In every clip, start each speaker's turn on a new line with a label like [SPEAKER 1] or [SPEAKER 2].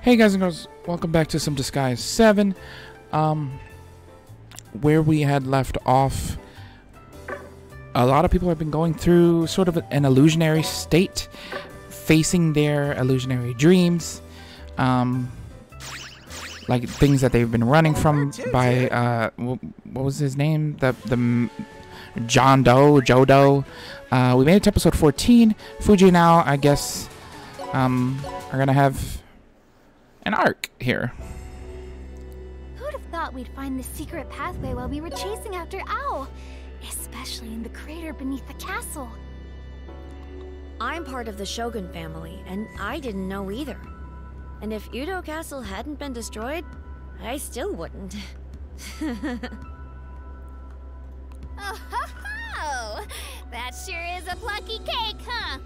[SPEAKER 1] Hey guys and girls, welcome back to some Disgaea 7. Um, where we had left off, a lot of people have been going through sort of an illusionary state, facing their illusionary dreams, um, like things that they've been running from by, uh, what was his name? The, the John Doe, Jodo. Uh, we made it to episode 14. Fuji now, I guess, um, are gonna have an arc here.
[SPEAKER 2] Who'd have thought we'd find the secret pathway while we were chasing after Ao? Especially in the crater beneath the castle.
[SPEAKER 3] I'm part of the Shogun family, and I didn't know either. And if Udo Castle hadn't been destroyed, I still wouldn't.
[SPEAKER 2] Oh, ho, ho! That sure is a plucky cake, huh?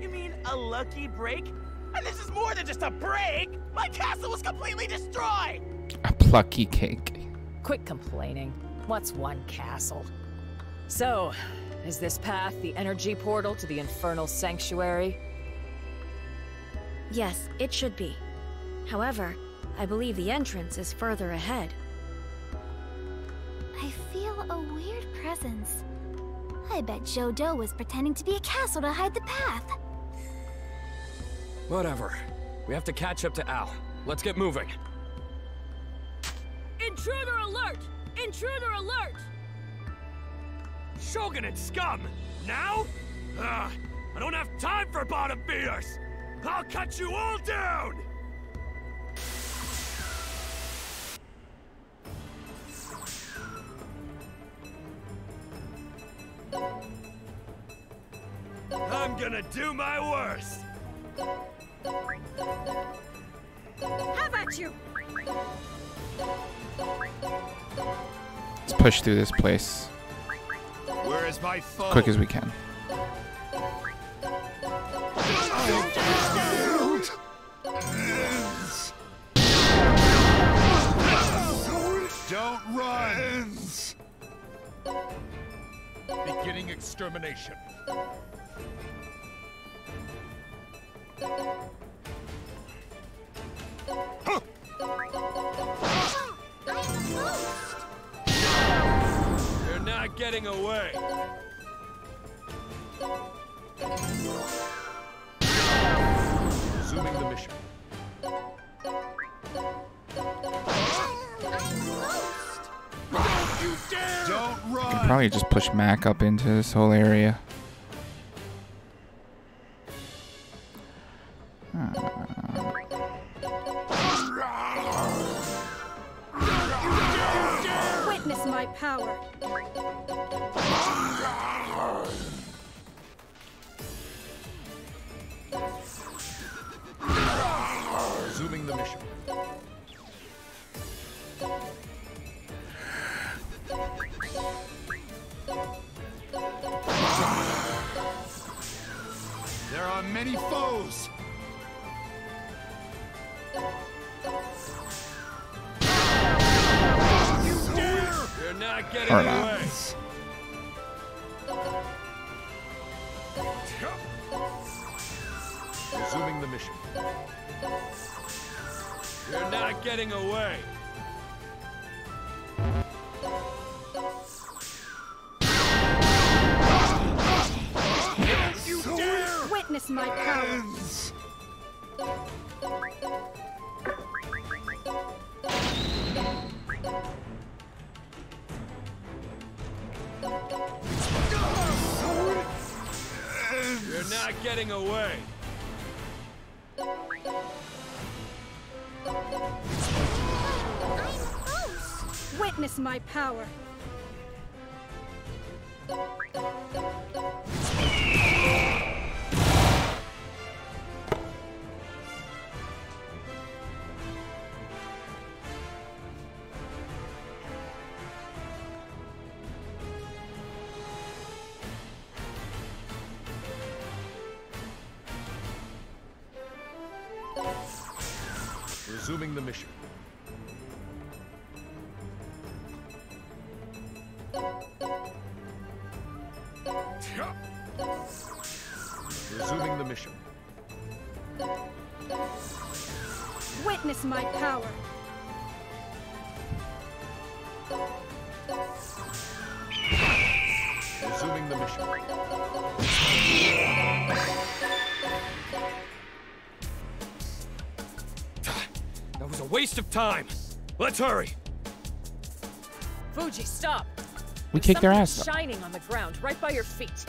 [SPEAKER 4] You mean a lucky break? And this is more than just a break! My castle was completely destroyed!
[SPEAKER 1] A plucky cake.
[SPEAKER 5] Quit complaining. What's one castle? So, is this path the energy portal to the infernal sanctuary?
[SPEAKER 3] yes, it should be. However, I believe the entrance is further ahead.
[SPEAKER 2] I feel a weird presence. I bet Jodo was pretending to be a castle to hide the path.
[SPEAKER 6] Whatever. We have to catch up to Ao. Let's get moving.
[SPEAKER 5] Intruder alert! Intruder alert!
[SPEAKER 6] Shogunate scum! Now? Ugh, I don't have time for bottom feeders! I'll cut you all down! I'm gonna do my worst!
[SPEAKER 5] Have at you!
[SPEAKER 1] Let's push through this place
[SPEAKER 6] Where is my foe?
[SPEAKER 1] as quick as we can.
[SPEAKER 7] Don't run! Beginning extermination.
[SPEAKER 6] You're not getting away!
[SPEAKER 7] Resuming the mission. Don't
[SPEAKER 1] We
[SPEAKER 7] run!
[SPEAKER 1] can probably just push Mac up into this whole area.
[SPEAKER 5] Witness
[SPEAKER 7] many foes.
[SPEAKER 6] You're not getting
[SPEAKER 1] Or not.
[SPEAKER 6] away!
[SPEAKER 7] Resuming the mission.
[SPEAKER 6] You're not getting away!
[SPEAKER 5] My power! My power.
[SPEAKER 7] Resuming the mission.
[SPEAKER 8] That was a waste of time. Let's hurry.
[SPEAKER 5] Fuji, stop!
[SPEAKER 1] We kicked their ass.
[SPEAKER 5] Something shining on the ground right by your feet.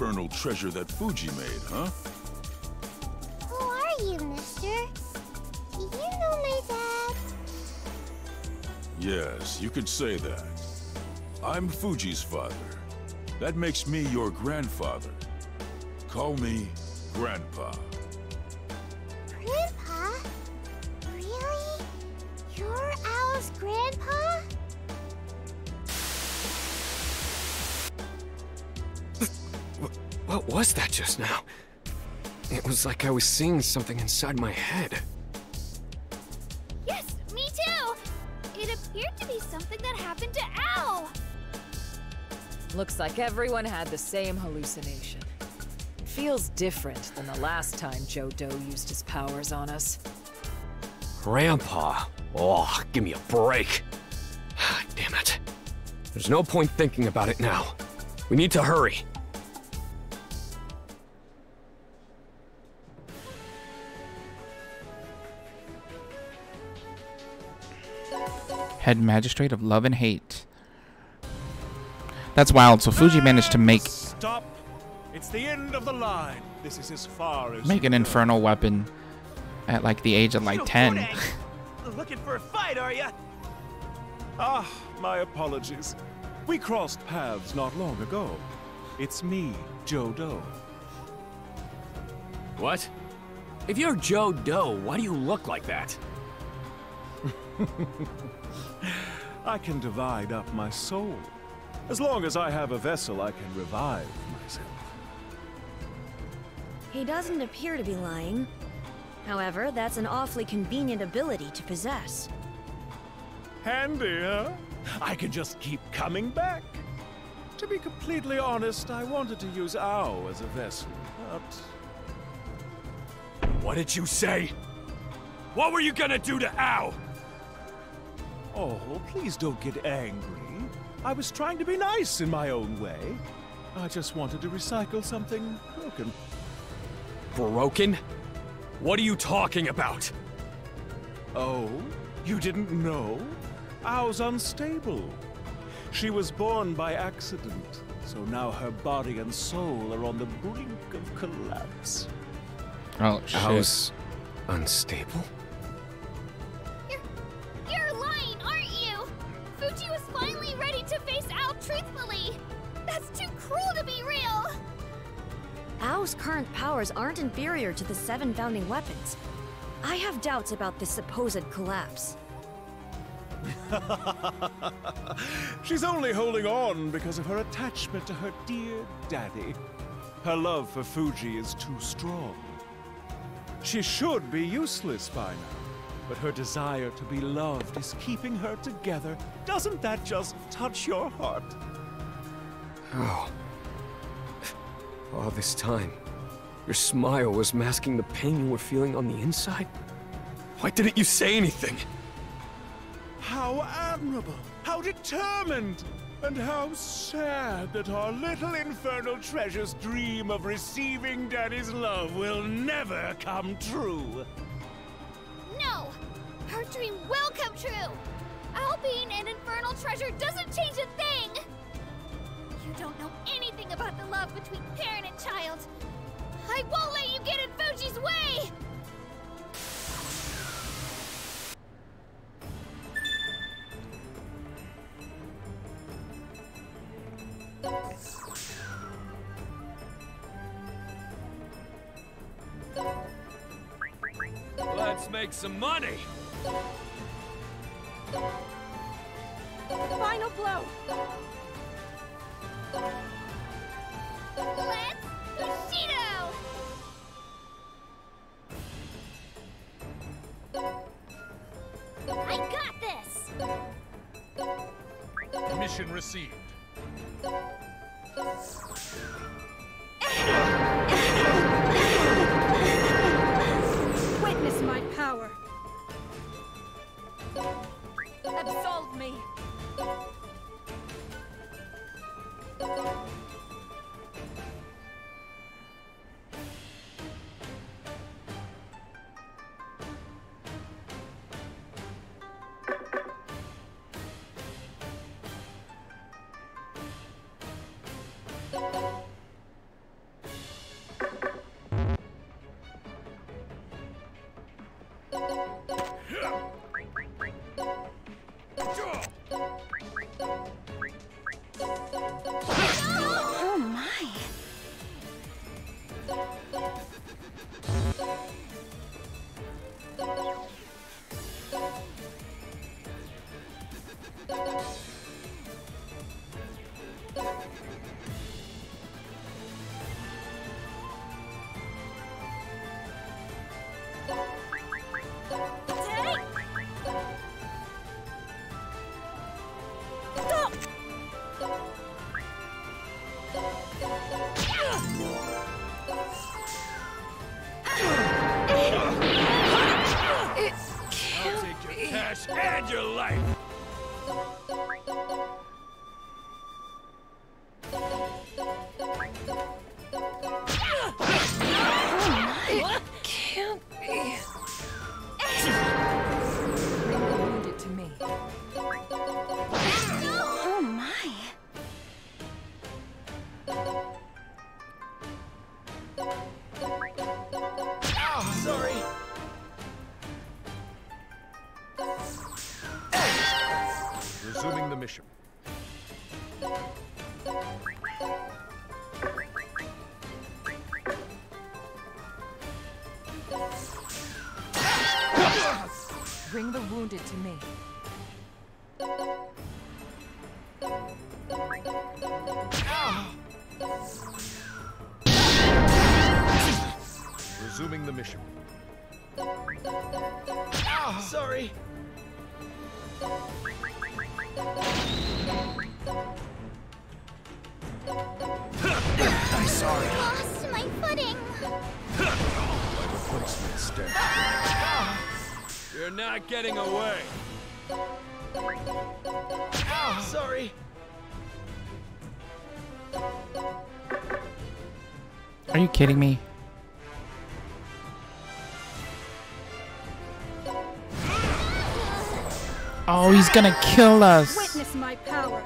[SPEAKER 9] Infernal treasure that Fuji made, huh?
[SPEAKER 10] Who are you, mister? Do you know my dad?
[SPEAKER 9] Yes, you could say that. I'm Fuji's father. That makes me your grandfather. Call me Grandpa.
[SPEAKER 10] Grandpa?
[SPEAKER 8] What was that just now? It was like I was seeing something inside my head.
[SPEAKER 10] Yes, me too! It appeared to be something that happened to Ao!
[SPEAKER 5] Looks like everyone had the same hallucination. Feels different than the last time Jodo used his powers on us.
[SPEAKER 8] Grandpa? Oh, give me a break. Damn it. There's no point thinking about it now. We need to hurry.
[SPEAKER 1] Head magistrate of love and hate. That's wild. So Fuji managed to make
[SPEAKER 11] Stop! It's the end of the line. This is as far as
[SPEAKER 1] make
[SPEAKER 11] you
[SPEAKER 1] an
[SPEAKER 11] go.
[SPEAKER 1] infernal weapon at like the age of like 10.
[SPEAKER 4] Looking for a fight, are ya?
[SPEAKER 11] Ah, my apologies. We crossed paths not long ago. It's me, Jodo.
[SPEAKER 8] What? If you're Jodo, why do you look like that?
[SPEAKER 11] I can divide up my soul. As long as I have a vessel, I can revive myself.
[SPEAKER 3] He doesn't appear to be lying. However, that's an awfully convenient ability to possess.
[SPEAKER 11] Handy, huh? I can just keep coming back. To be completely honest, I wanted to use Ao as a vessel, but
[SPEAKER 8] What did you say? What were you gonna do to Ao?
[SPEAKER 11] Oh, please don't get angry. I was trying to be nice in my own way. I just wanted to recycle something broken.
[SPEAKER 8] Broken? What are you talking about?
[SPEAKER 11] Oh, you didn't know? Ao's unstable. She was born by accident, so now her body and soul are on the brink of collapse.
[SPEAKER 1] Oh shit.
[SPEAKER 8] Ao's unstable?
[SPEAKER 10] Fuji was finally ready to face Ao truthfully. That's too cruel to be real.
[SPEAKER 3] Ao's current powers aren't inferior to the seven founding weapons. I have doubts about this supposed collapse.
[SPEAKER 11] She's only holding on because of her attachment to her dear daddy. Her love for Fuji is too strong. She should be useless by now, but her desire to be loved is keeping her together. Doesn't that just touch your heart?
[SPEAKER 8] Oh. All this time, your smile was masking the pain you were feeling on the inside? Why didn't you say anything?
[SPEAKER 11] How admirable! How determined! And how sad that our little infernal treasure's dream of receiving Daddy's love will never come true.
[SPEAKER 10] No! Her
[SPEAKER 2] dream will come true! Ao being an infernal treasure doesn't change a thing! You don't know anything about the love between parent and child. I won't let you get in Fuji's way!
[SPEAKER 6] Let's make some money!
[SPEAKER 12] Final
[SPEAKER 5] Bring the wounded to me.
[SPEAKER 6] Getting away. Sorry.
[SPEAKER 1] Are you kidding me? Oh, he's gonna kill us.
[SPEAKER 12] Witness my power.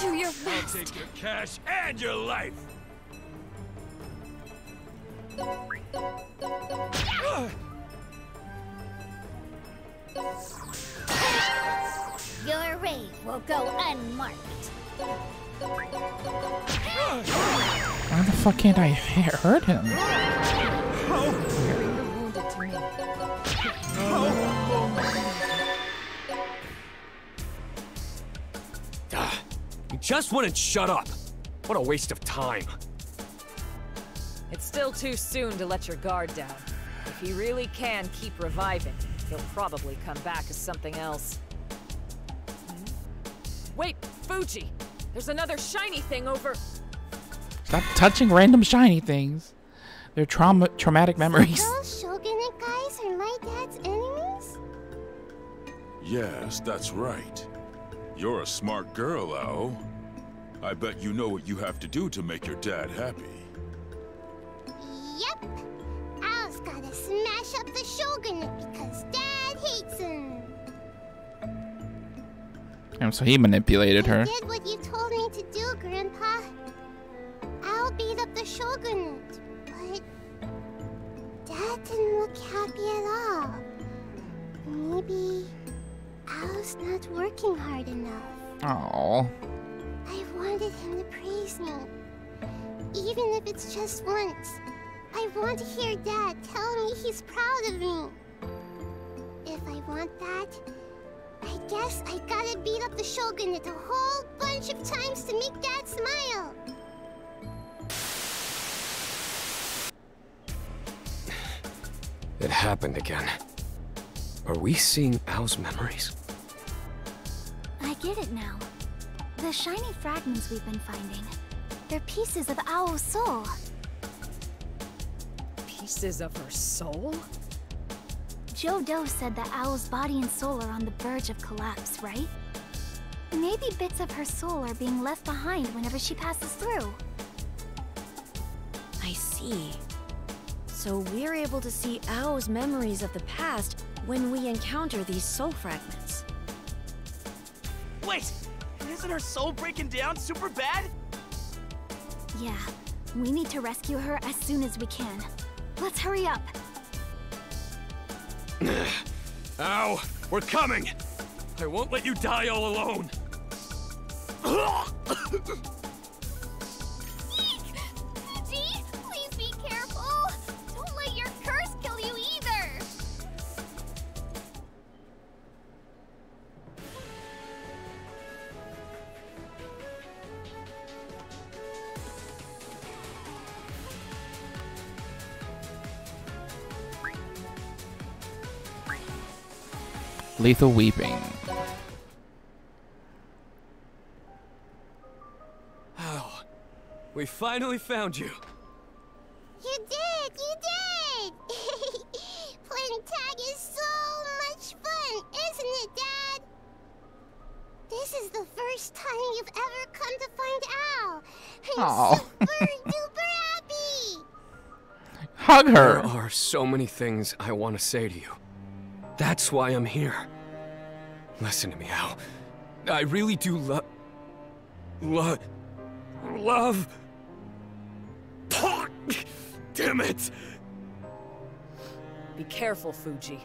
[SPEAKER 2] Do your
[SPEAKER 6] I'll take your cash and your life!
[SPEAKER 2] Your rave will go unmarked.
[SPEAKER 1] Why the fuck can't I hurt him?
[SPEAKER 5] Bring
[SPEAKER 6] just wouldn't shut up. What a waste of time.
[SPEAKER 5] It's still too soon to let your guard down. If he really can keep reviving, he'll probably come back as something else. Hmm? Wait, Fuji! There's another shiny thing over.
[SPEAKER 1] Stop touching random shiny things. They're trauma traumatic memories.
[SPEAKER 2] Those Shogunate guys are my dad's enemies?
[SPEAKER 9] Yes, that's right. You're a smart girl, Ao. I bet you know what you have to do to make your dad happy.
[SPEAKER 10] Yep. Ao's gotta smash up the shogunate because Dad hates him.
[SPEAKER 1] And so he manipulated her.
[SPEAKER 10] I did what you told me to do, Grandpa. I'll beat up the shogunate, but Dad didn't look happy at all. Maybe Ao's not working hard enough.
[SPEAKER 1] Oh.
[SPEAKER 10] I wanted him to praise me, even if it's just once. I want to hear Dad tell me he's proud of me. If I want that, I guess I gotta beat up the shogunate a whole bunch of times to make Dad smile.
[SPEAKER 8] It happened again. Are we seeing Ao's memories?
[SPEAKER 2] I get it now. The shiny fragments we've been finding. They're pieces of Ao's soul.
[SPEAKER 5] Pieces of her soul?
[SPEAKER 2] Jodo said that Ao's body and soul are on the verge of collapse, right? Maybe bits of her soul are being left behind whenever she passes through.
[SPEAKER 3] I see. So we're able to see Ao's memories of the past when we encounter these soul fragments.
[SPEAKER 4] Wait, isn't her soul breaking down super bad?
[SPEAKER 2] Yeah, we need to rescue her as soon as we can. Let's hurry up.
[SPEAKER 8] Ow! We're coming! I won't let you die all alone!
[SPEAKER 1] Lethal weeping.
[SPEAKER 8] Ow. We finally found you.
[SPEAKER 10] You did, you did. Playing tag is so much fun, isn't it, Dad? This is the first time you've ever come to find Ao. I'm
[SPEAKER 1] Aw.
[SPEAKER 10] super duper happy.
[SPEAKER 1] Hug her!
[SPEAKER 8] There are so many things I want to say to you. That's why I'm here. Listen to me, Ao. I really do love... Love... Love... Damn it!
[SPEAKER 5] Be careful, Fuji.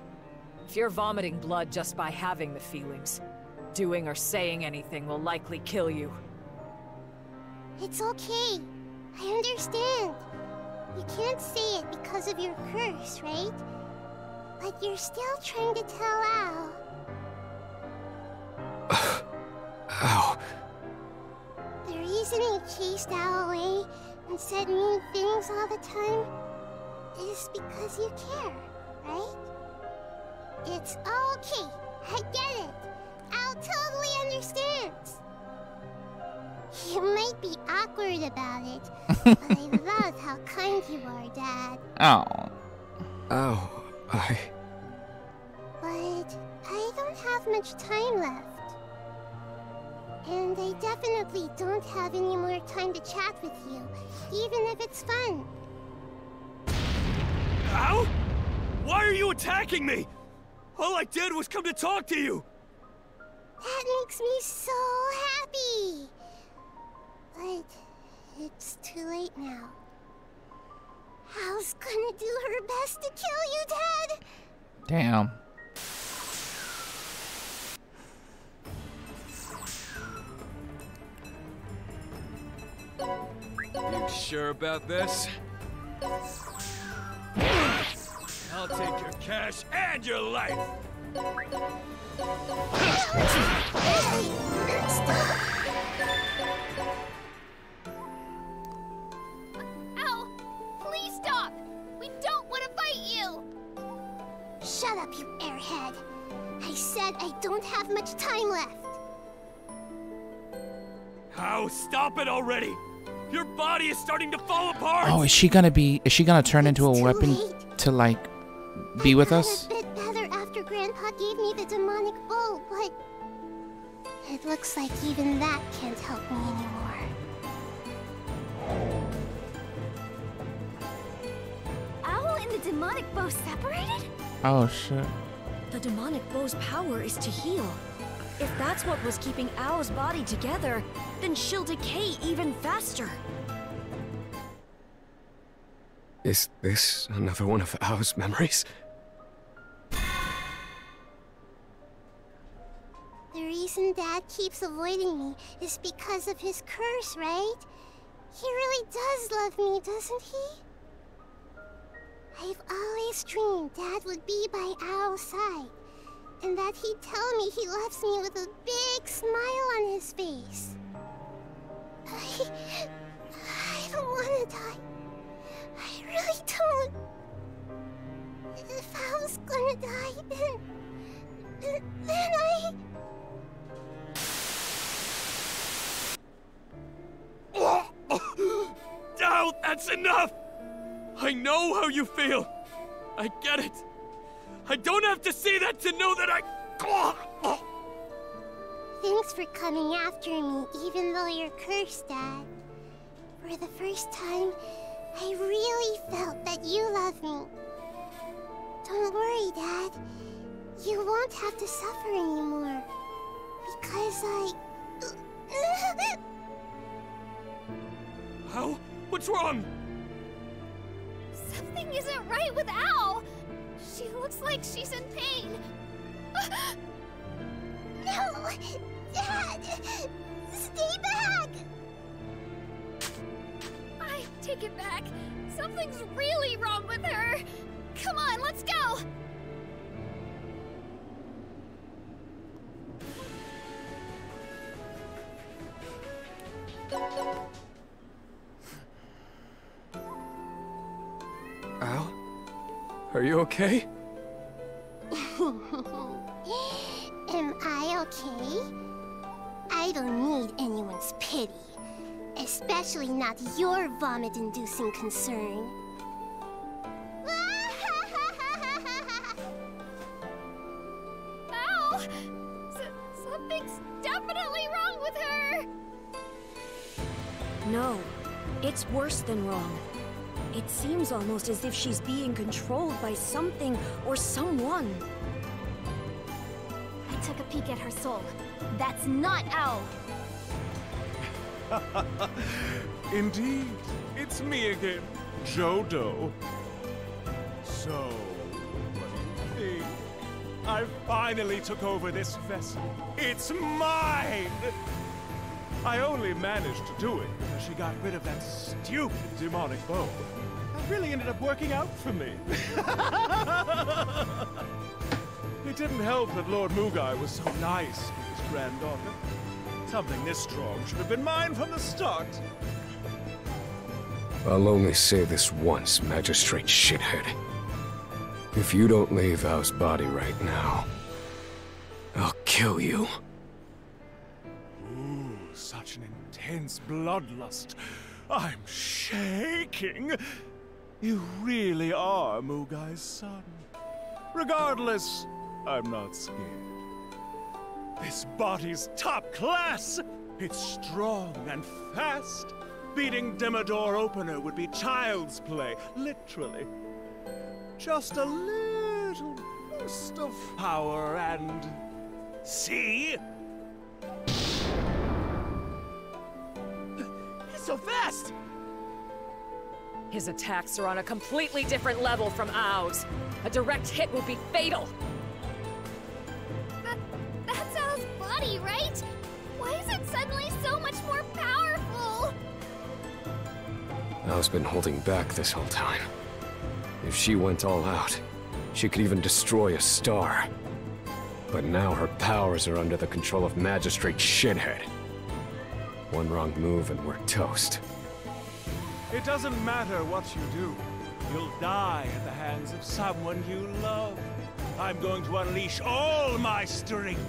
[SPEAKER 5] If you're vomiting blood just by having the feelings, doing or saying anything will likely kill you.
[SPEAKER 10] It's okay. I understand. You can't say it because of your curse, right? But you're still trying to tell Ao.
[SPEAKER 8] Ow.
[SPEAKER 10] The reason he chased Ao away and said mean things all the time is because you care, right? It's okay. I get it. Ao totally understands. You might be awkward about it, but I love how kind you are, Dad.
[SPEAKER 1] Oh.
[SPEAKER 8] Ow. I...
[SPEAKER 10] But I don't have much time left. And I definitely don't have any more time to chat with you, even if it's fun.
[SPEAKER 8] Ow? Why are you attacking me? All I did was come to talk to you!
[SPEAKER 10] That makes me so happy. But it's too late now. Hal's gonna do her best to kill you, Dad.
[SPEAKER 1] Damn.
[SPEAKER 8] You sure about this? I'll take your cash and your life!
[SPEAKER 10] Ow! Please stop! We don't want to fight you! Shut up, you airhead! I said I don't have much time left.
[SPEAKER 8] How? Stop it already! Your body is starting to fall apart!
[SPEAKER 1] Oh, is she gonna be? Is she gonna turn into a weapon
[SPEAKER 10] late.
[SPEAKER 1] to like be with
[SPEAKER 10] Got
[SPEAKER 1] us?
[SPEAKER 10] a bit better after Grandpa gave me the demonic bolt. But. It looks like even that can't help me anymore.
[SPEAKER 2] Ao and the demonic bow separated?
[SPEAKER 1] Oh shit.
[SPEAKER 3] The demonic bow's power is to heal. If that's what was keeping Ao's body together, then she'll decay even faster.
[SPEAKER 8] Is this another one of Ao's memories?
[SPEAKER 10] The reason Dad keeps avoiding me is because of his curse, right? He really does love me, doesn't he? I've always dreamed Dad would be by Ao's side, and that he'd tell me he loves me with a big smile on his face. I... I don't want to die. I really don't. If I was gonna die, then... then, then I...
[SPEAKER 8] Oh, that's enough! I know how you feel. I get it. I don't have to see that to know that I.
[SPEAKER 10] Thanks for coming after me, even though you're cursed, Dad. For the first time, I really felt that you love me. Don't worry, Dad. You won't have to suffer anymore. Because I...
[SPEAKER 8] How? What's wrong?
[SPEAKER 2] Something isn't right with Ao. She looks like she's in pain.
[SPEAKER 10] no! Dad! Stay back!
[SPEAKER 2] I take it back. Something's really wrong with her. Come on, let's go.
[SPEAKER 8] Ao? Are you okay?
[SPEAKER 10] Am I okay? I don't need anyone's pity. Especially not your vomit-inducing concern.
[SPEAKER 2] Ow! S something's definitely wrong with her.
[SPEAKER 3] No, it's worse than wrong. It seems almost as if she's being controlled by something or someone.
[SPEAKER 2] I took a peek at her soul. That's not Ao.
[SPEAKER 11] Indeed, it's me again, Jodo. So, what do you think? I finally took over this vessel. It's mine! I only managed to do it because she got rid of that stupid demonic bow. It really ended up working out for me. it didn't help that Lord Mugai was so nice to his granddaughter. Something this strong should have been mine from the start.
[SPEAKER 8] I'll only say this once, Magistrate Shithead. If you don't leave Ao's body right now, I'll kill you.
[SPEAKER 11] Ooh, such an intense bloodlust. I'm shaking. You really are Mugai's son. Regardless, I'm not scared. This body's top class. It's strong and fast. Beating Demodor Opener would be child's play, literally. Just a little burst of power and... See?
[SPEAKER 4] He's so fast!
[SPEAKER 5] His attacks are on a completely different level from Ao's. A direct hit would be fatal.
[SPEAKER 2] That, that's Ao's body, right? Why is it suddenly so much more powerful?
[SPEAKER 8] Ao's been holding back this whole time. If she went all out, she could even destroy a star. But now her powers are under the control of Magistrate Shithead. One wrong move and we're toast.
[SPEAKER 11] It doesn't matter what you do. You'll die at the hands of someone you love. I'm going to unleash all my strength.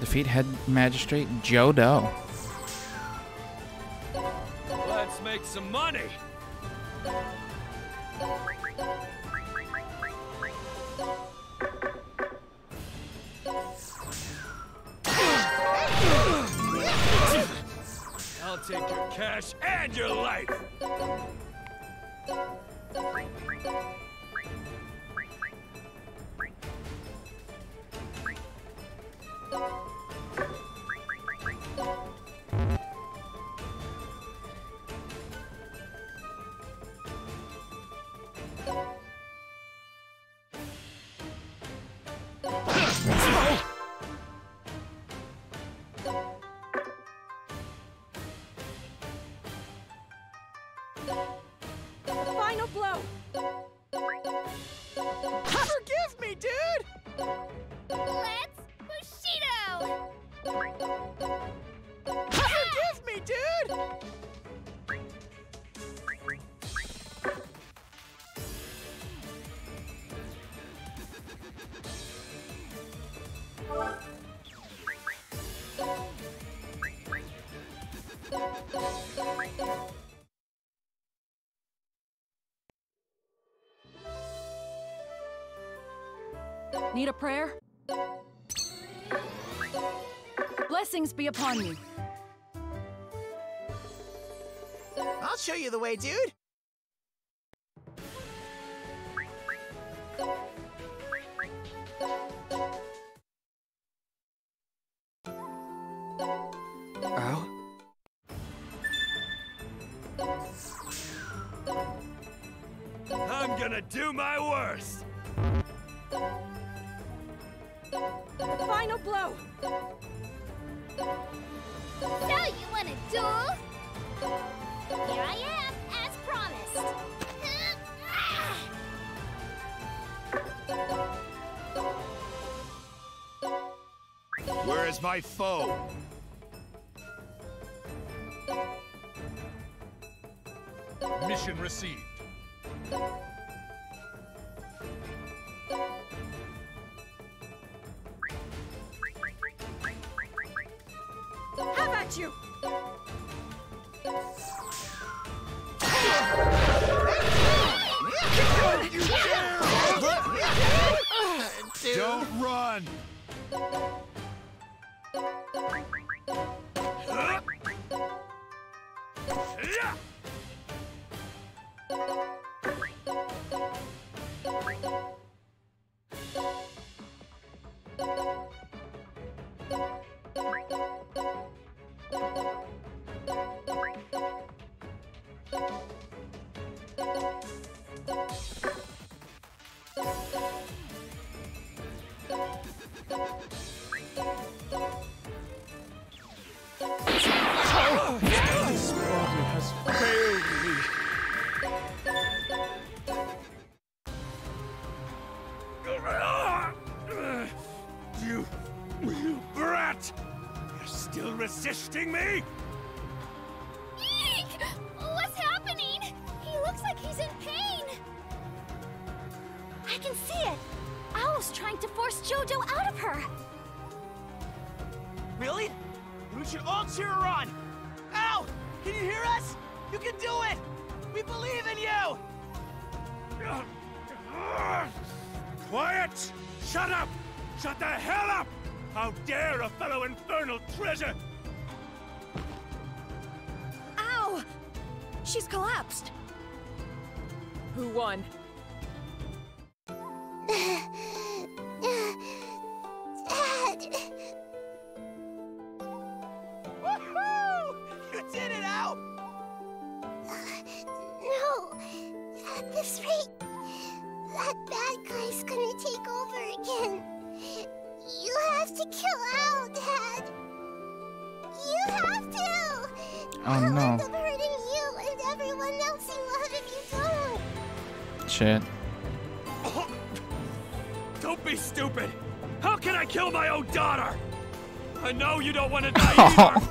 [SPEAKER 1] Defeat Head Magistrate
[SPEAKER 10] Jodo. some money! I'll take your cash and your life!
[SPEAKER 12] Need a prayer? Blessings be upon you.
[SPEAKER 2] I'll show you the way, dude.
[SPEAKER 11] Where is my foe? Mission received.
[SPEAKER 10] Shut the hell up! How dare a fellow infernal treasure
[SPEAKER 1] shit.
[SPEAKER 10] Don't be stupid. How can I kill my own daughter? I know you don't want to die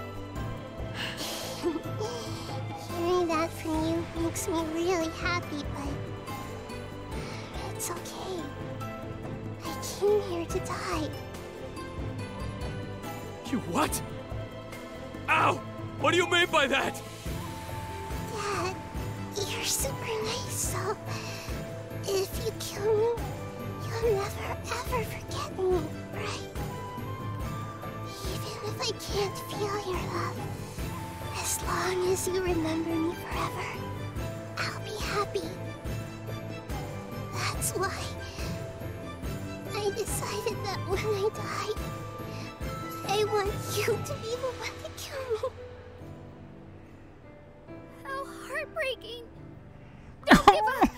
[SPEAKER 2] heartbreaking. Don't give up.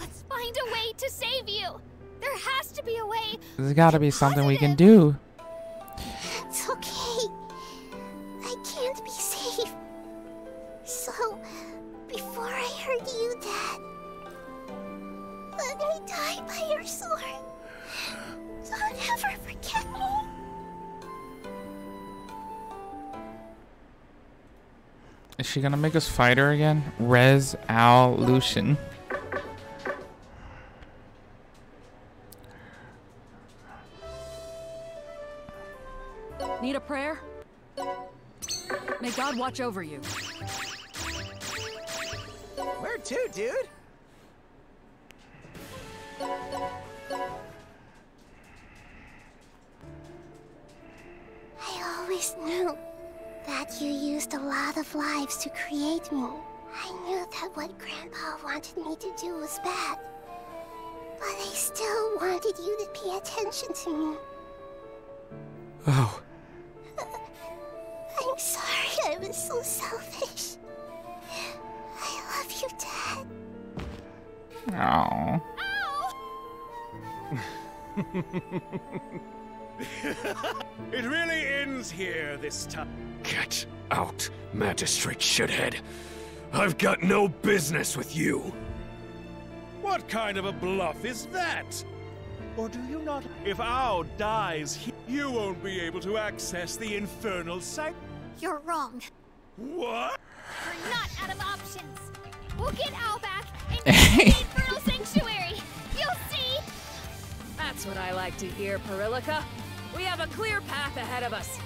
[SPEAKER 2] Let's find a way to save you. There has to be a way.
[SPEAKER 1] There's got to be something we can do. Gonna make us fight her again? Res Al Lucian.
[SPEAKER 12] Need a prayer? May God watch over you.
[SPEAKER 4] Where to, dude?
[SPEAKER 10] Create me. I knew that what Grandpa wanted me to do was bad. But I still wanted you to pay attention to me.
[SPEAKER 1] Oh.
[SPEAKER 10] I'm sorry I was so selfish. I love you, Dad.
[SPEAKER 1] Oh.
[SPEAKER 11] it really ends here this time.
[SPEAKER 6] Get out, Magistrate Shithead. I've got no business with you.
[SPEAKER 11] What kind of a bluff is that? Or do you not? If Ao dies, he- you won't be able to access the infernal site.
[SPEAKER 2] You're wrong.
[SPEAKER 11] What?
[SPEAKER 2] We're not out of options. We'll get Al back and get the Infernal Sanctuary. You'll see.
[SPEAKER 5] That's what I like to hear, Pirilika. We have a clear path ahead of us.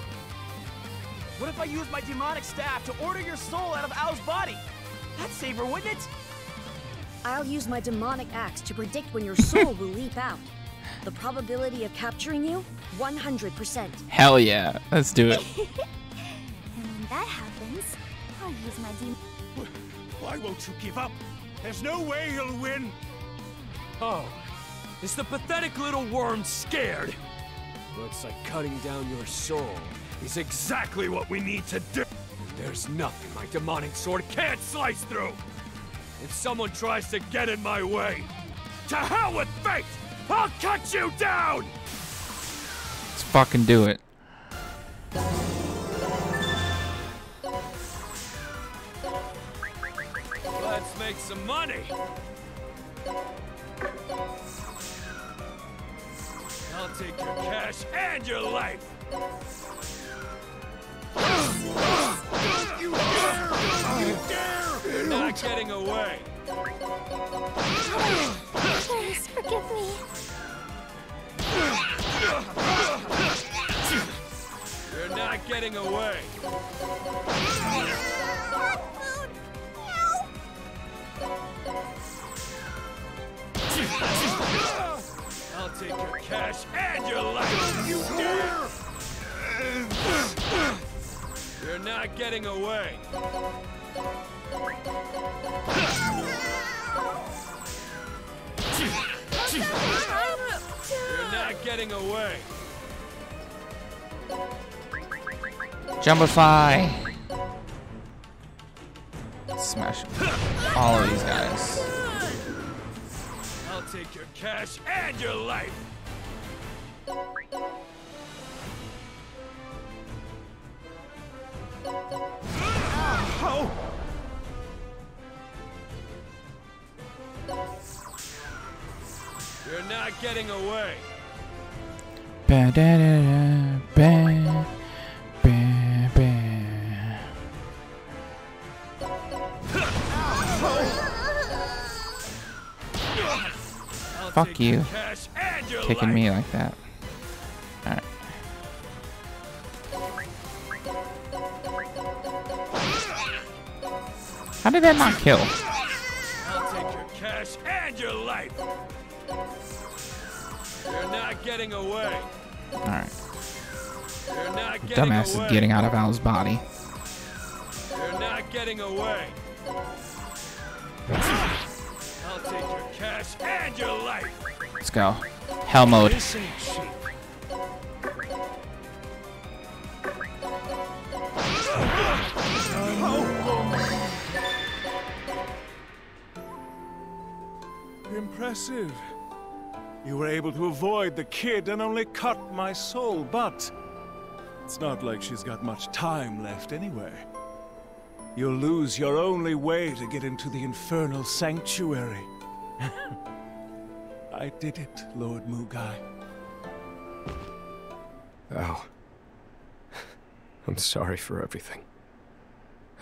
[SPEAKER 4] What if I use my demonic staff to order your soul out of Ao's body? That'd save her, wouldn't it?
[SPEAKER 3] I'll use my demonic axe to predict when your soul will leap out. The probability of capturing you? 100%.
[SPEAKER 1] Hell yeah. Let's do it.
[SPEAKER 2] And when that happens, I'll use my demon.
[SPEAKER 11] Why won't you give up? There's no way you'll win.
[SPEAKER 6] Oh, is the pathetic little worm scared? Looks like cutting down your soul is exactly what we need to do. There's nothing my demonic sword can't slice through. If someone tries to get in my way, to hell with fate! I'll cut you down!
[SPEAKER 1] Let's fucking do it.
[SPEAKER 6] Let's make some money. I'll take your cash and your life.
[SPEAKER 7] You dare! You dare!
[SPEAKER 6] You're not getting away.
[SPEAKER 10] Please forgive me.
[SPEAKER 6] You're not getting away. I'll take your cash and your life.
[SPEAKER 7] You dare!
[SPEAKER 6] You're not getting away. You're not getting away.
[SPEAKER 1] Jumbify. Smash all of these guys.
[SPEAKER 6] Take your cash and your life.
[SPEAKER 11] Oh!
[SPEAKER 6] You're not getting away.
[SPEAKER 1] Ba da da da ba Fuck you. Kicking me like that. Alright. How did that not kill?
[SPEAKER 11] I'll take your cash and your life. You're not getting away.
[SPEAKER 1] Alright. Dumbass is getting out of Al's body.
[SPEAKER 11] You're not getting away.
[SPEAKER 1] Let's go. Hell mode.
[SPEAKER 11] Impressive. You were able to avoid the kid and only cut my soul, but it's not like she's got much time left anyway. You'll lose your only way to get into the infernal sanctuary. I did it, Lord Mugai.
[SPEAKER 8] Al. I'm sorry for everything.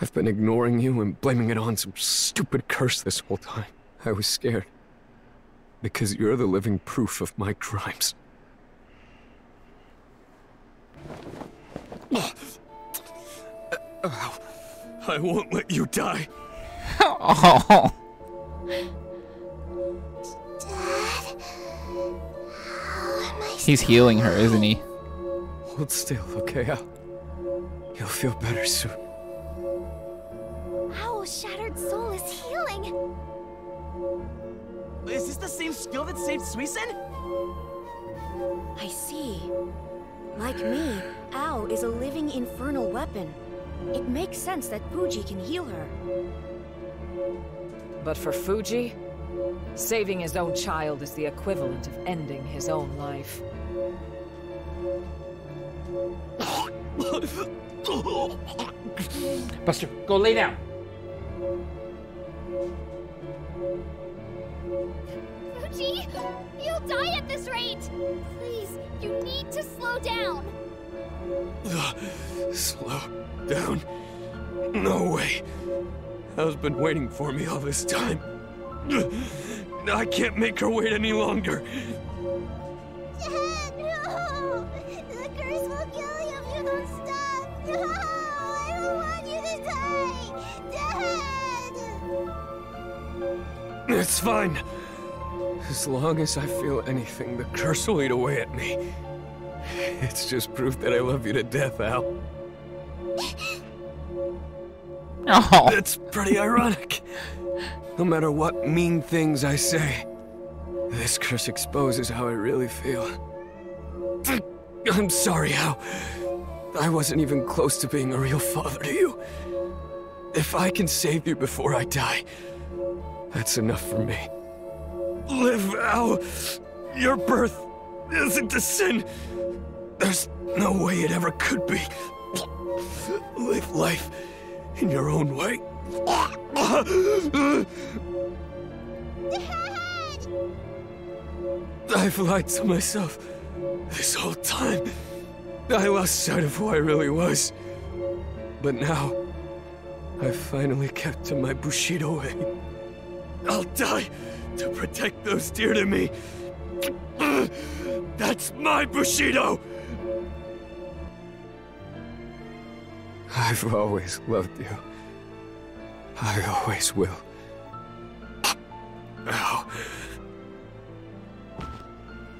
[SPEAKER 8] I've been ignoring you and blaming it on some stupid curse this whole time. I was scared. Because you're the living proof of my crimes. Al, I won't let you die.
[SPEAKER 1] oh. He's healing her, isn't he?
[SPEAKER 8] Hold still, okay, Al? You'll feel better soon.
[SPEAKER 2] Owl's shattered soul is healing.
[SPEAKER 4] Is this the same skill that saved Suisen?
[SPEAKER 3] I see. Like me, Ao is a living infernal weapon. It makes sense that Fuji can heal her.
[SPEAKER 5] But for Fuji, saving his own child is the equivalent of ending his own life.
[SPEAKER 1] Buster, go lay down.
[SPEAKER 2] Fuji, you'll die at this rate. Please, you need to slow down.
[SPEAKER 8] Slow down. No way. Al's been waiting for me all this time. I can't make her wait any longer.
[SPEAKER 10] Dad, no! The curse will kill you if you don't stop! No! I don't want you to die! Dad!
[SPEAKER 8] It's fine. As long as I feel anything, the curse will eat away at me. It's just proof that I love you to death, Al.
[SPEAKER 1] Oh.
[SPEAKER 8] It's pretty ironic. No matter what mean things I say, this curse exposes how I really feel. I'm sorry, Al. I wasn't even close to being a real father to you. If I can save you before I die, that's enough for me. Live, Al. Your birth isn't a sin. There's no way it ever could be. Live life in your own way. I've lied to myself this whole time. I lost sight of who I really was. But now, I've finally kept to my Bushido way. I'll die to protect those dear to me. That's my Bushido! I've always loved you. I always will. Ow.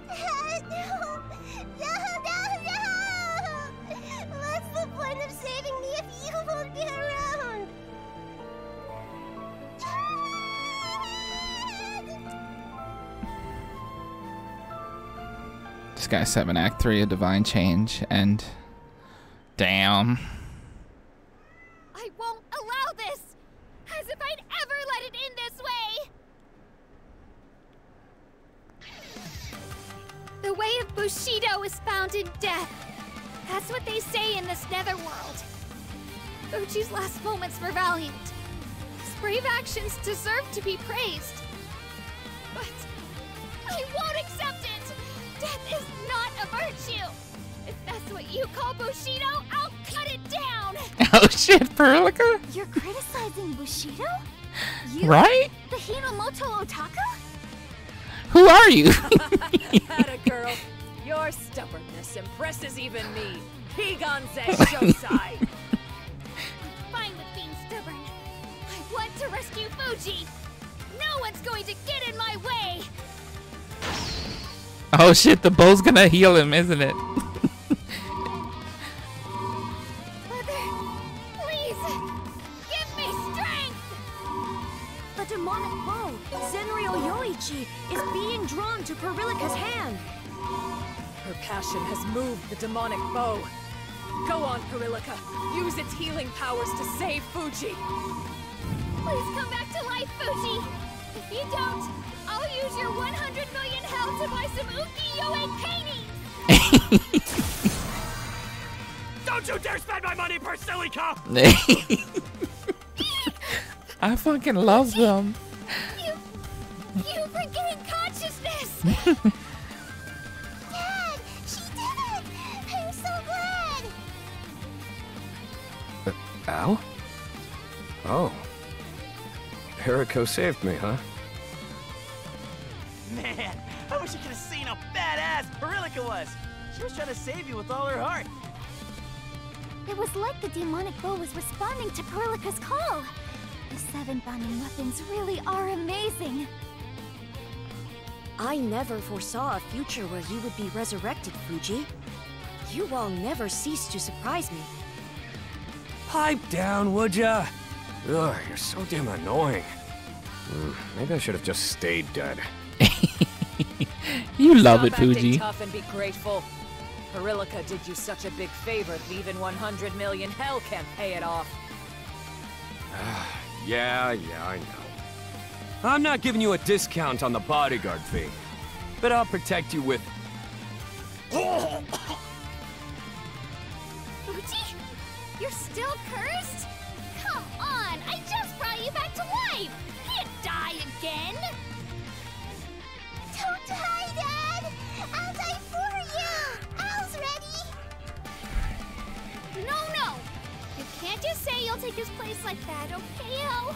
[SPEAKER 10] Dad, no! No, no, no! What's the point of saving me if you won't be around?
[SPEAKER 1] This guy seven act three, a divine change, and damn.
[SPEAKER 2] I won't allow this! If I'd ever let it end this way! The way of Bushido is found in death. That's what they say in this netherworld. Uchi's last moments were valiant. His brave actions deserve to be praised. But I won't accept it! Death is not a virtue! If that's what you call Bushido, I'll cut it down!
[SPEAKER 1] oh shit, Pirilika?
[SPEAKER 2] You're criticizing Bushido? You?
[SPEAKER 1] Right?
[SPEAKER 2] The Hinomoto Otaku?
[SPEAKER 1] Who are you?
[SPEAKER 5] Atta girl. Your stubbornness impresses even me. Higanze Shosai.
[SPEAKER 2] Fine with being stubborn. I want to rescue Fuji! No one's going to get in my way!
[SPEAKER 1] Oh shit, the bow's gonna heal him, isn't it?
[SPEAKER 5] Passion has moved the demonic bow. Go on, Pirilika. Use its healing powers to save Fuji.
[SPEAKER 2] Please come back to life, Fuji! If you don't, I'll use your 100 million health to buy some ukiyo-e paintings!
[SPEAKER 4] Don't you dare spend my money, Persilica!
[SPEAKER 1] I fucking love them.
[SPEAKER 2] You... you regained consciousness!
[SPEAKER 8] Al? Oh. Eriko saved me, huh?
[SPEAKER 4] Man, I wish you could have seen how badass Pirilika was. She was trying to save you with all her heart.
[SPEAKER 10] It was like the demonic bow was responding to Pirilika's call. The seven bounding weapons really are amazing.
[SPEAKER 3] I never foresaw a future where you would be resurrected, Fuji. You all never cease to surprise me.
[SPEAKER 8] Pipe down, would ya? Ugh, you're so damn annoying. Hmm, maybe I should have just stayed dead.
[SPEAKER 1] You love
[SPEAKER 5] Stop
[SPEAKER 1] it,
[SPEAKER 5] acting
[SPEAKER 1] Fuji.
[SPEAKER 5] tough and be grateful. Pirilika did you such a big favor that even 100 million hell can't pay it off.
[SPEAKER 8] Yeah, yeah, I know. I'm not giving you a discount on the bodyguard fee, but I'll protect you with.
[SPEAKER 2] You're still cursed? Come on, I just brought you back to life! Can't die again!
[SPEAKER 10] Don't die, Dad! I'll die for you! Al's ready!
[SPEAKER 2] No, no! You can't just say you'll take his place like that, okay, Al?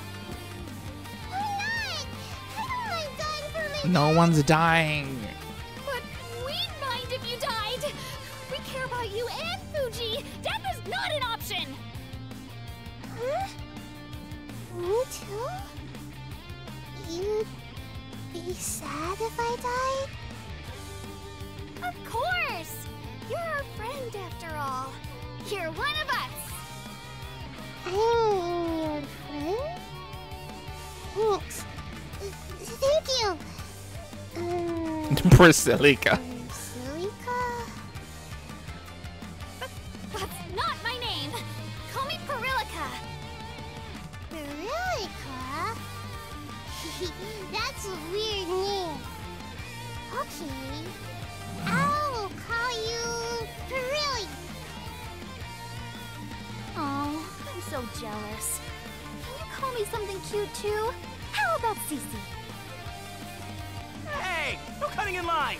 [SPEAKER 10] Why not? I don't dying for my
[SPEAKER 1] No one's dying.
[SPEAKER 2] But we'd mind if you died! We care about you and Fuji! Is not an option!
[SPEAKER 10] Huh? Me too? You'd be sad if I died?
[SPEAKER 2] Of course! You're our friend after all. You're one of us!
[SPEAKER 10] I'm your friend? Thanks. Thank you. Um,
[SPEAKER 1] Priscillica.
[SPEAKER 2] That's
[SPEAKER 10] a weird name. Okay. I'll call you Perilli.
[SPEAKER 2] Oh, I'm so jealous. Can you call me something cute too? How about Cece?
[SPEAKER 4] Hey, no cutting in line.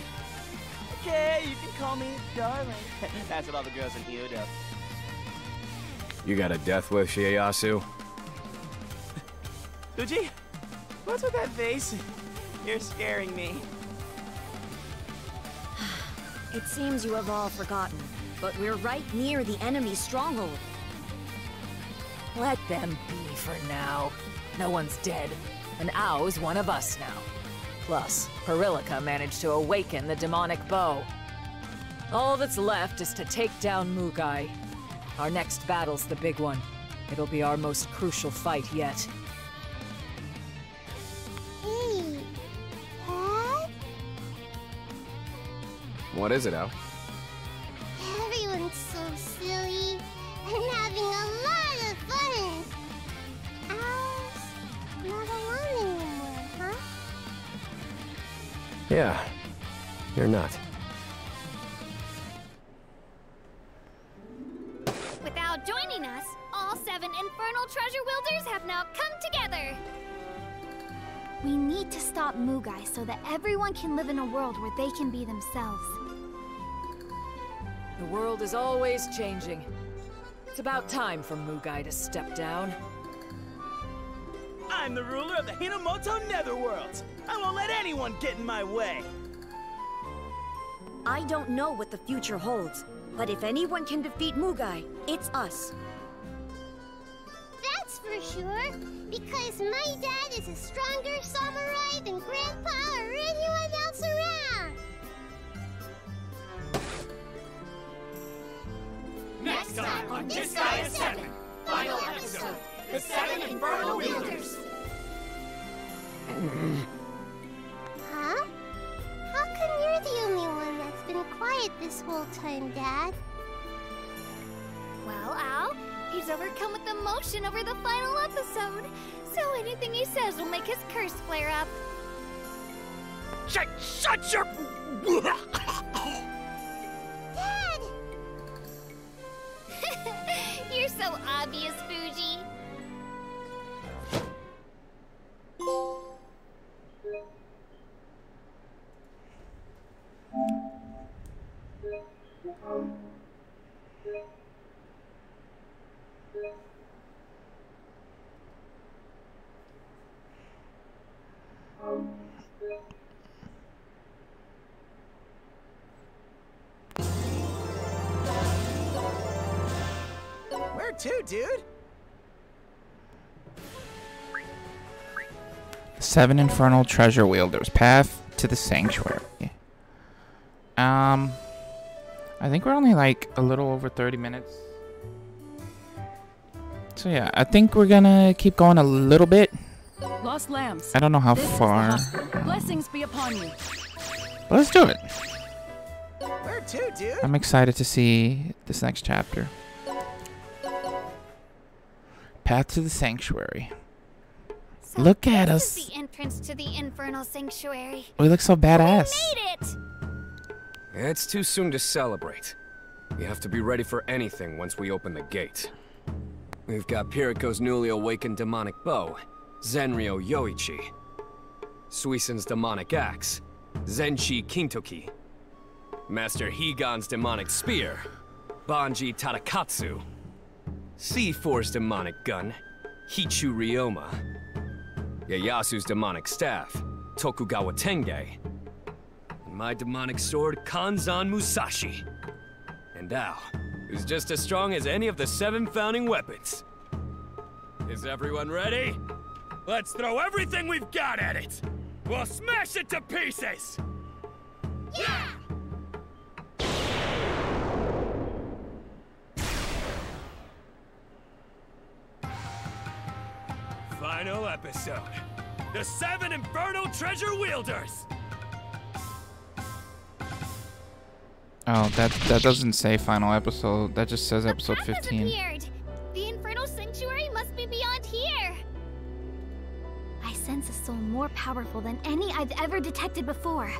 [SPEAKER 4] Okay, you can call me darling. That's what all the girls in here do.
[SPEAKER 8] You got a death wish, Yeyasu?
[SPEAKER 4] Fuji, what's with that face? You're scaring me.
[SPEAKER 3] It seems you have all forgotten, but we're right near the enemy stronghold.
[SPEAKER 5] Let them be for now. No one's dead, and Ao's one of us now. Plus, Pirilika managed to awaken the demonic bow. All that's left is to take down Mugai. Our next battle's the big one. It'll be our most crucial fight yet.
[SPEAKER 8] What is it, Al?
[SPEAKER 10] Everyone's so silly and having a lot of fun. Al's not alone anymore, huh?
[SPEAKER 8] Yeah, you're not.
[SPEAKER 2] Without joining us, all seven infernal treasure wielders have now come together!
[SPEAKER 10] We need to stop Mugai so that everyone can live in a world where they can be themselves.
[SPEAKER 5] The world is always changing. It's about time for Mugai to step down.
[SPEAKER 4] I'm the ruler of the Hinomoto Netherworlds! I won't let anyone get in my way.
[SPEAKER 3] I don't know what the future holds, but if anyone can defeat Mugai, it's us.
[SPEAKER 10] That's for sure. Because my dad is a stronger samurai than Grandpa or anyone
[SPEAKER 4] Next time on Disgaea 7, final episode, The Seven Infernal Wielders.
[SPEAKER 10] Huh? How come you're the only one that's been quiet this whole time, Dad?
[SPEAKER 2] Well, Al, he's overcome with emotion over the final episode. So anything he says will make his curse flare up.
[SPEAKER 8] Shut, shut your...
[SPEAKER 2] so obvious, Fuji.
[SPEAKER 1] Seven infernal treasure wielders. Path to the sanctuary. Um, I think we're only like a little over 30 minutes. So yeah, I think we're gonna keep going a little bit.
[SPEAKER 12] Lost lambs.
[SPEAKER 1] I don't know how
[SPEAKER 12] This
[SPEAKER 1] far.
[SPEAKER 12] hospital. Blessings be upon you.
[SPEAKER 1] But let's do it.
[SPEAKER 4] Where to, dude?
[SPEAKER 1] I'm excited to see this next chapter. Path to the sanctuary. Look at
[SPEAKER 2] This
[SPEAKER 1] us.
[SPEAKER 2] is the entrance to the infernal sanctuary.
[SPEAKER 1] We look so badass.
[SPEAKER 2] We Made it!
[SPEAKER 8] It's too soon to celebrate. We have to be ready for anything once we open the gate. We've got Piriko's newly awakened demonic bow, Zenryo Yoichi. Suisen's demonic axe, Zenchi Kintoki. Master Higan's demonic spear, Banji Tadakatsu. C4's demonic gun, Hichu Ryoma. Yeyasu's demonic staff, Tokugawa Tenge. And my demonic sword, Kanzan Musashi. And Ao, who's just as strong as any of the seven founding weapons. Is everyone ready? Let's throw everything we've got at it! We'll smash it to pieces!
[SPEAKER 10] Yeah!
[SPEAKER 8] Final episode. The Seven Infernal Treasure Wielders!
[SPEAKER 1] Oh, that that doesn't say final episode. That just says episode
[SPEAKER 2] Path
[SPEAKER 1] 15.
[SPEAKER 2] appeared. The infernal sanctuary must be beyond here. I sense a soul more powerful than any I've ever detected before.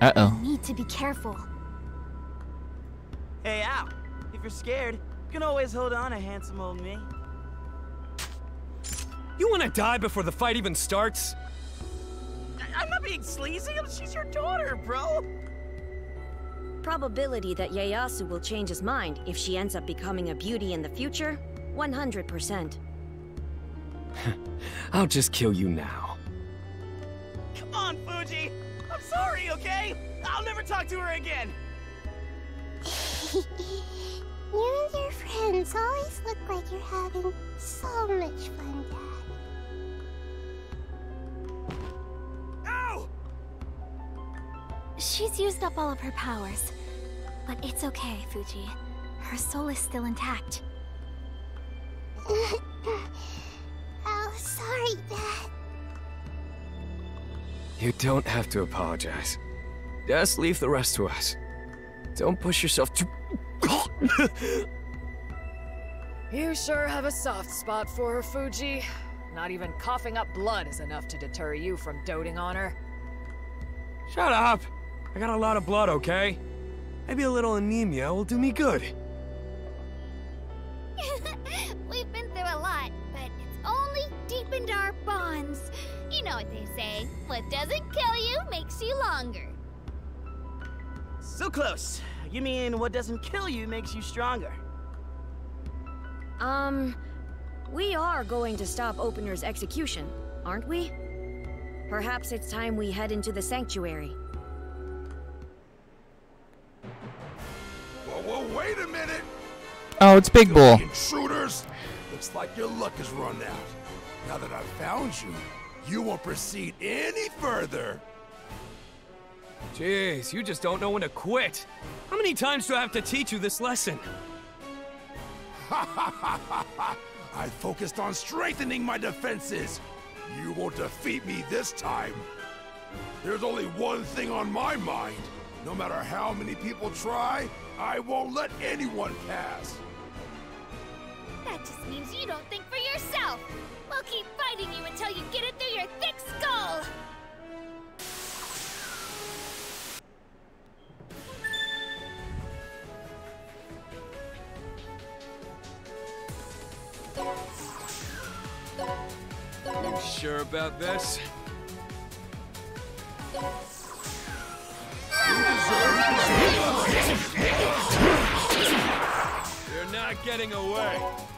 [SPEAKER 1] Uh oh.
[SPEAKER 2] Need to be careful.
[SPEAKER 4] Hey, Al. If you're scared, you can always hold on to handsome old me.
[SPEAKER 8] You wanna die before the fight even starts?
[SPEAKER 4] I- I'm not being sleazy. She's your daughter, bro.
[SPEAKER 3] Probability that Yeyasu will change his mind if she ends up becoming a beauty in the future? 100%.
[SPEAKER 8] I'll just kill you now.
[SPEAKER 4] Come on, Fuji. I'm sorry, okay? I'll never talk to her again.
[SPEAKER 10] you and your friends always look like you're having so much fun, Dad.
[SPEAKER 2] She's used up all of her powers. But it's okay, Fuji. Her soul is still intact.
[SPEAKER 10] oh, sorry, Dad.
[SPEAKER 8] You don't have to apologize. Just leave the rest to us. Don't push yourself too...
[SPEAKER 5] You sure have a soft spot for her, Fuji. Not even coughing up blood is enough to deter you from doting on her.
[SPEAKER 8] Shut up! I got a lot of blood, okay? Maybe a little anemia will do me good.
[SPEAKER 2] We've been through a lot, but it's only deepened our bonds. You know what they say what doesn't kill you makes you longer.
[SPEAKER 4] So close. You mean what doesn't kill you makes you stronger?
[SPEAKER 3] Um, we are going to stop Opener's execution, aren't we? Perhaps it's time we head into the sanctuary.
[SPEAKER 7] Whoa, whoa, wait a minute!
[SPEAKER 1] Oh, it's Big Bull.
[SPEAKER 7] Intruders! Looks like your luck has run out. Now that I've found you, you won't proceed any further.
[SPEAKER 8] Jeez, you just don't know when to quit. How many times do I have to teach you this lesson?
[SPEAKER 7] I focused on strengthening my defenses. You won't defeat me this time. There's only one thing on my mind. No matter how many people try, I won't let anyone pass.
[SPEAKER 2] That just means you don't think for yourself. We'll keep fighting you until you get it through your thick skull.
[SPEAKER 8] You sure about this? You're away.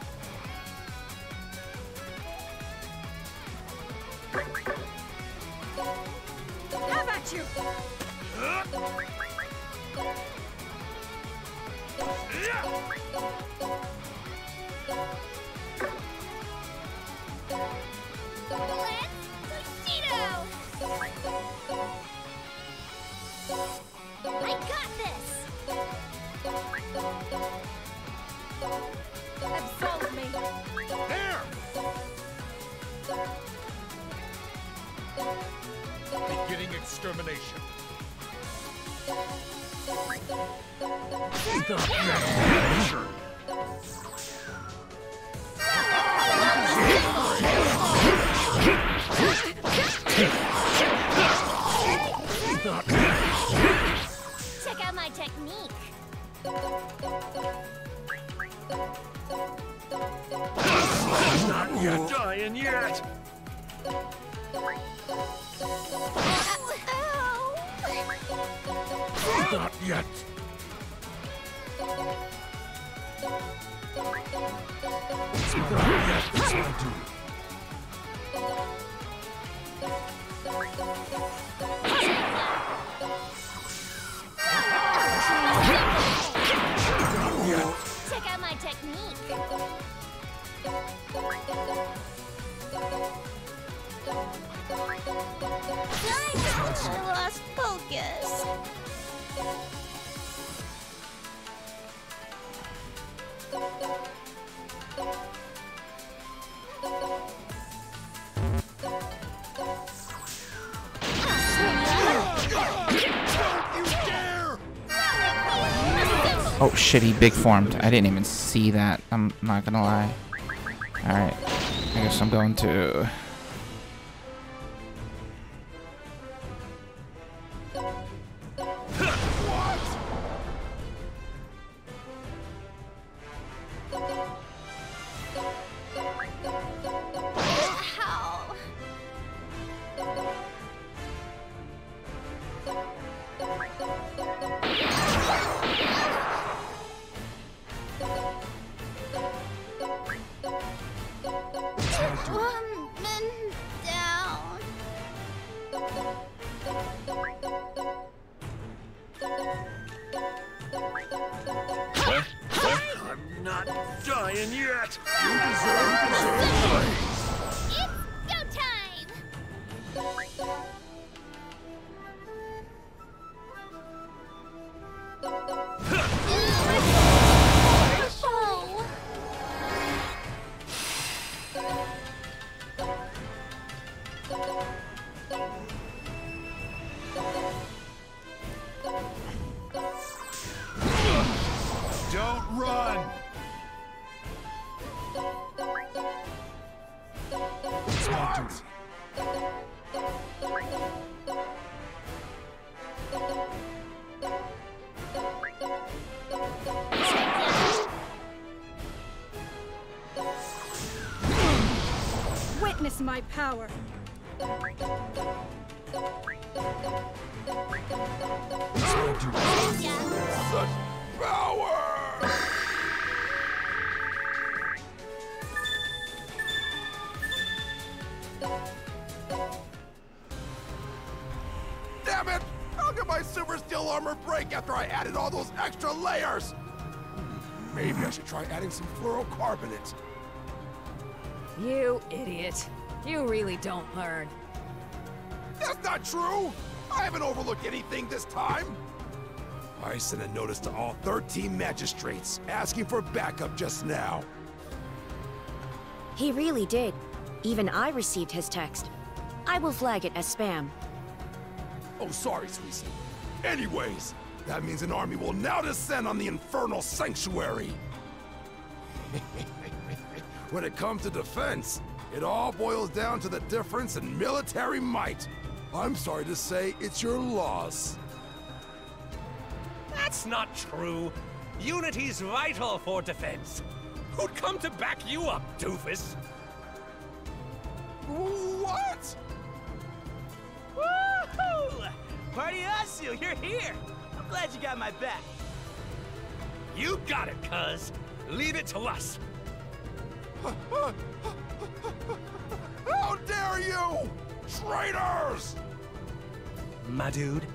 [SPEAKER 1] Shit, he big formed. I didn't even see that. I'm not gonna lie. Alright. I guess I'm going to...
[SPEAKER 12] power.
[SPEAKER 9] It's my duty.
[SPEAKER 7] Such power! Damn it! How could my super steel armor break after I added all those extra layers? Maybe I should try adding some fluorocarbonate.
[SPEAKER 5] You idiot. You really don't learn.
[SPEAKER 7] That's not true! I haven't overlooked anything this time! I sent a notice to all 13 magistrates, asking for backup just now.
[SPEAKER 3] He really did. Even I received his text. I will flag it as spam.
[SPEAKER 7] Oh, sorry, Suisi. Anyways, that means an army will now descend on the Infernal Sanctuary. when it comes to defense, it all boils down to the difference in military might. I'm sorry to say it's your loss.
[SPEAKER 13] That's not true. Unity's vital for defense. Who'd come to back you up, doofus?
[SPEAKER 7] What?
[SPEAKER 4] Woohoo! Party Asu, you're here! I'm glad you got my back.
[SPEAKER 13] You got it, cuz. Leave it to us.
[SPEAKER 7] How dare you! Traitors!
[SPEAKER 13] My dude,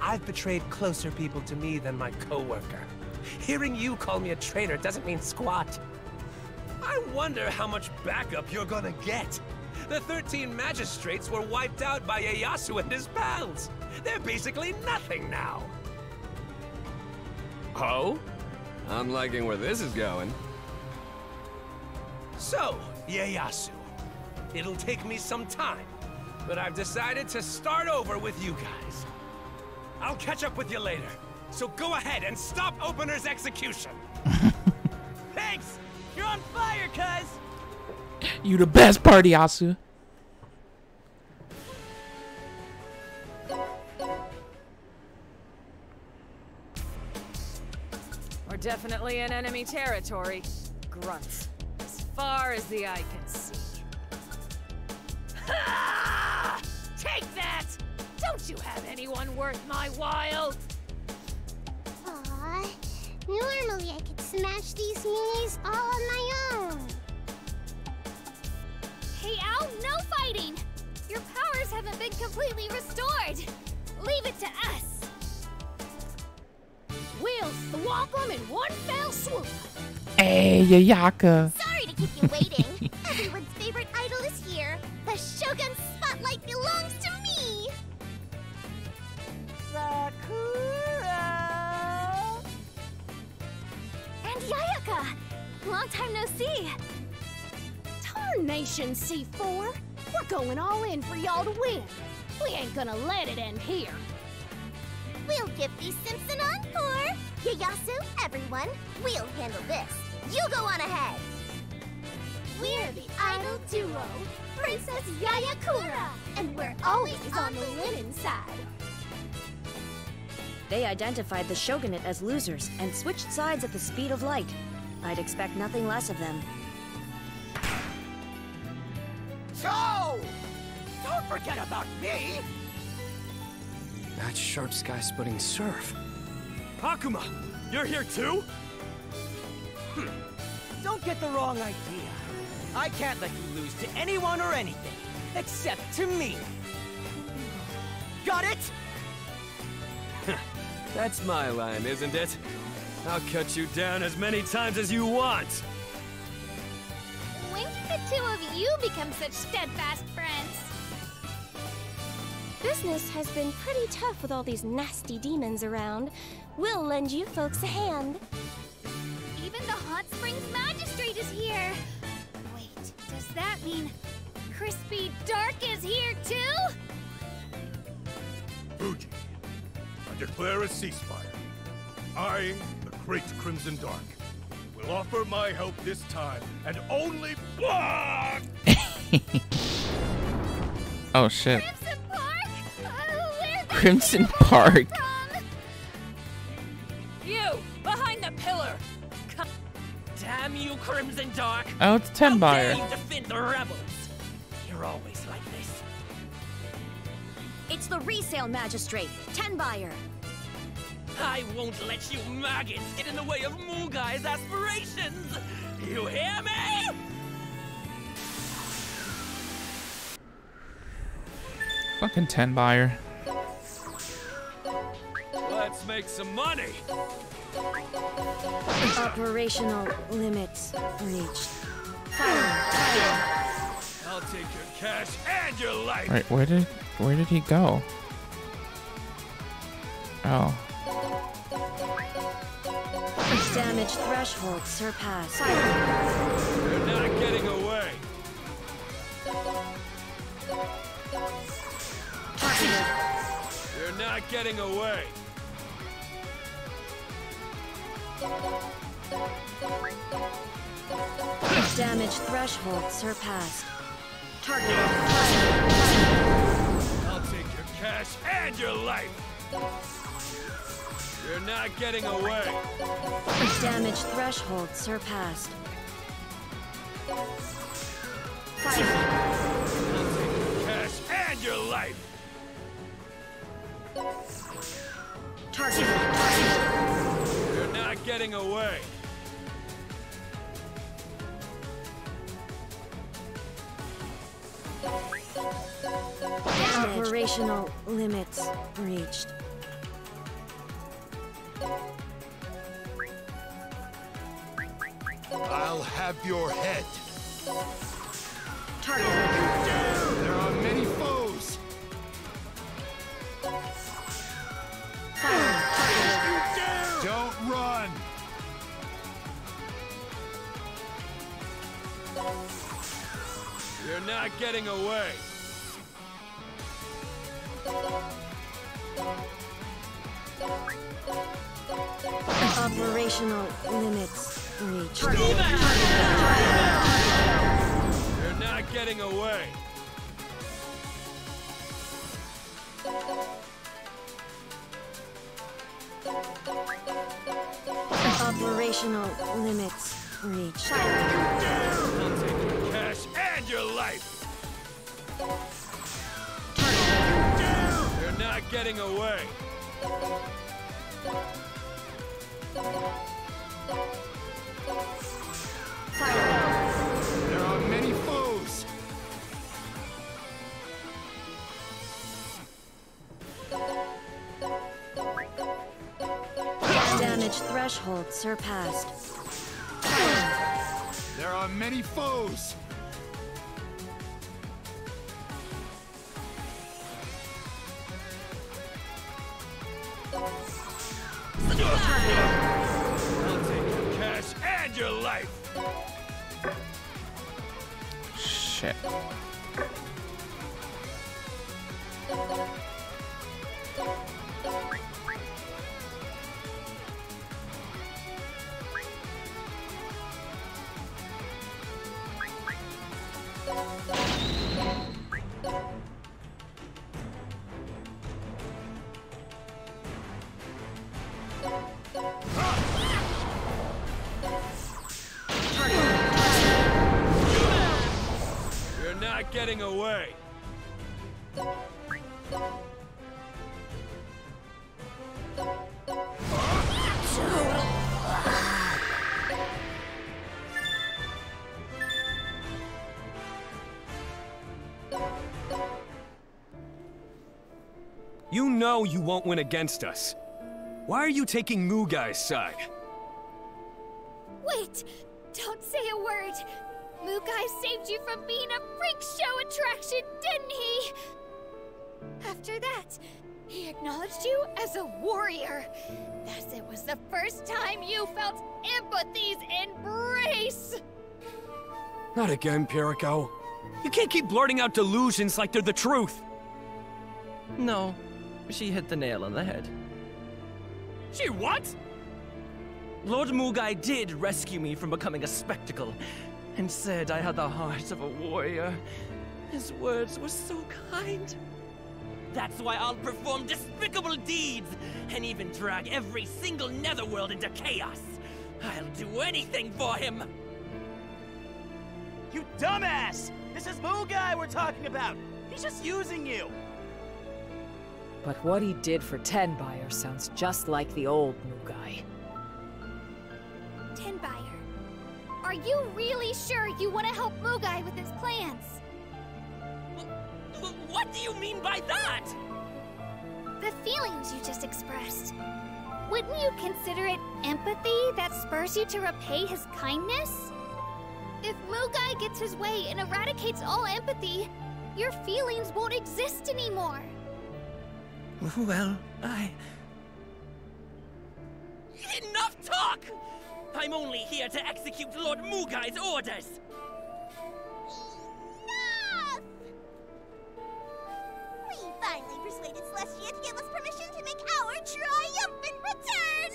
[SPEAKER 13] I've betrayed closer people to me than my coworker. Hearing you call me a traitor doesn't mean squat. I wonder how much backup you're gonna get. The 13 magistrates were wiped out by Yeyasu and his pals. They're basically nothing now.
[SPEAKER 8] Oh? I'm liking where this is going.
[SPEAKER 13] So, Yeyasu, it'll take me some time, but I've decided to start over with you guys. I'll catch up with you later, so go ahead and stop Opener's execution.
[SPEAKER 4] Thanks! You're on fire, cuz!
[SPEAKER 1] You the best party, Asu.
[SPEAKER 5] We're definitely in enemy territory. Grunts. As far as the eye can see.
[SPEAKER 14] Ha! Take that! Don't you have anyone worth my while?
[SPEAKER 10] Aw, normally I could smash these minis all on my own.
[SPEAKER 2] Hey, Al, no fighting! Your powers haven't been completely restored. Leave it to us.
[SPEAKER 14] We'll swamp them in one fell swoop.
[SPEAKER 1] Hey, Yayaka.
[SPEAKER 10] Sorry to keep you waiting. Everyone's favorite idol is here. The Shogun spotlight belongs to me.
[SPEAKER 4] Sakura!
[SPEAKER 2] And Yayaka! Long time no see.
[SPEAKER 14] Tarnation, C4. We're going all in for y'all to win. We ain't gonna let it end here.
[SPEAKER 10] We'll give these Simps an encore. Yeyasu, everyone, we'll handle this. You go on ahead. We're the idol duo, Princess Yayakura, and we're always on the winning side.
[SPEAKER 3] They identified the Shogunate as losers and switched sides at the speed of light. I'd expect nothing less of them.
[SPEAKER 4] So! Don't forget about me!
[SPEAKER 8] That sharp sky splitting surf.
[SPEAKER 13] Akuma, you're here too?
[SPEAKER 4] Hmm. Don't get the wrong idea. I can't let you lose to anyone or anything, except to me. Got it?
[SPEAKER 8] That's my line, isn't it? I'll cut you down as many times as you want.
[SPEAKER 2] When did the two of you become such steadfast friends?
[SPEAKER 15] Business has been pretty tough with all these nasty demons around. We'll lend you folks a hand.
[SPEAKER 2] Even the Hot Springs Magistrate is here. Wait, does that mean Crispy Dark is here too?
[SPEAKER 7] Fuji, I declare a ceasefire. I, the Great Crimson Dark, will offer my help this time, and only blood!
[SPEAKER 1] Oh shit.
[SPEAKER 2] Crimson
[SPEAKER 1] Crimson
[SPEAKER 2] Dark.
[SPEAKER 5] You! Behind the pillar! Come.
[SPEAKER 13] Damn you, Crimson Dark!
[SPEAKER 1] Oh, it's Ten Buyer.
[SPEAKER 13] you defend the rebels? You're always like this.
[SPEAKER 3] It's the resale magistrate, Ten Buyer.
[SPEAKER 13] I won't let you maggots get in the way of Mugai's aspirations! You hear me?
[SPEAKER 1] Fucking Ten Buyer.
[SPEAKER 13] Let's make some money!
[SPEAKER 3] Operational limits reached. Firing, firing.
[SPEAKER 6] I'll take your cash and your life.
[SPEAKER 1] Alright, where did where did he go? Oh.
[SPEAKER 3] Damage threshold surpassed.
[SPEAKER 6] You're not getting away. You're not getting away.
[SPEAKER 3] Damage threshold surpassed. Target.
[SPEAKER 6] I'll take your cash and your life. You're not getting away.
[SPEAKER 3] Damage threshold surpassed.
[SPEAKER 6] I'll take your cash and your life.
[SPEAKER 3] Target.
[SPEAKER 6] Not getting away.
[SPEAKER 3] Operational limits reached.
[SPEAKER 7] I'll have your head.
[SPEAKER 3] Target.
[SPEAKER 7] There are many
[SPEAKER 6] not getting away.
[SPEAKER 3] Operational limits reached.
[SPEAKER 6] You're not getting away.
[SPEAKER 3] Operational limits reached.
[SPEAKER 6] I'll take your cash and your life. Getting away.
[SPEAKER 7] There are many foes.
[SPEAKER 3] Damage threshold surpassed.
[SPEAKER 7] There are many foes.
[SPEAKER 8] Know you won't win against us. Why are you taking Mugai's side?
[SPEAKER 16] Wait! Don't say a word! Mugai saved you from being a freak show attraction, didn't he? After that, he acknowledged you as a warrior. Thus, it was the first time you felt empathy's embrace!
[SPEAKER 8] Not again, Piriko. You can't keep blurting out delusions like they're the truth.
[SPEAKER 17] No, she hit the nail on the head.
[SPEAKER 8] She what?
[SPEAKER 17] Lord Mugai did rescue me from becoming a spectacle, and said I had the heart of a warrior. His words were so kind. That's why I'll perform despicable deeds, and even drag every single netherworld into chaos. I'll do anything for him!
[SPEAKER 4] You dumbass! This is Mugai we're talking about! He's just using you!
[SPEAKER 5] But what he did for Tenbuyer sounds just like the old Mugai.
[SPEAKER 16] Tenbuyer, are you really sure you want to help Mugai with his plans?
[SPEAKER 17] What do you mean by that?
[SPEAKER 16] The feelings you just expressed. Wouldn't you consider it empathy that spurs you to repay his kindness?
[SPEAKER 2] If Mugai gets his way and eradicates all empathy, your feelings won't exist anymore.
[SPEAKER 17] Well, I... Enough talk! I'm only here to execute Lord Mugai's orders!
[SPEAKER 10] Enough! We finally persuaded Celestia to give us permission to make our triumphant return!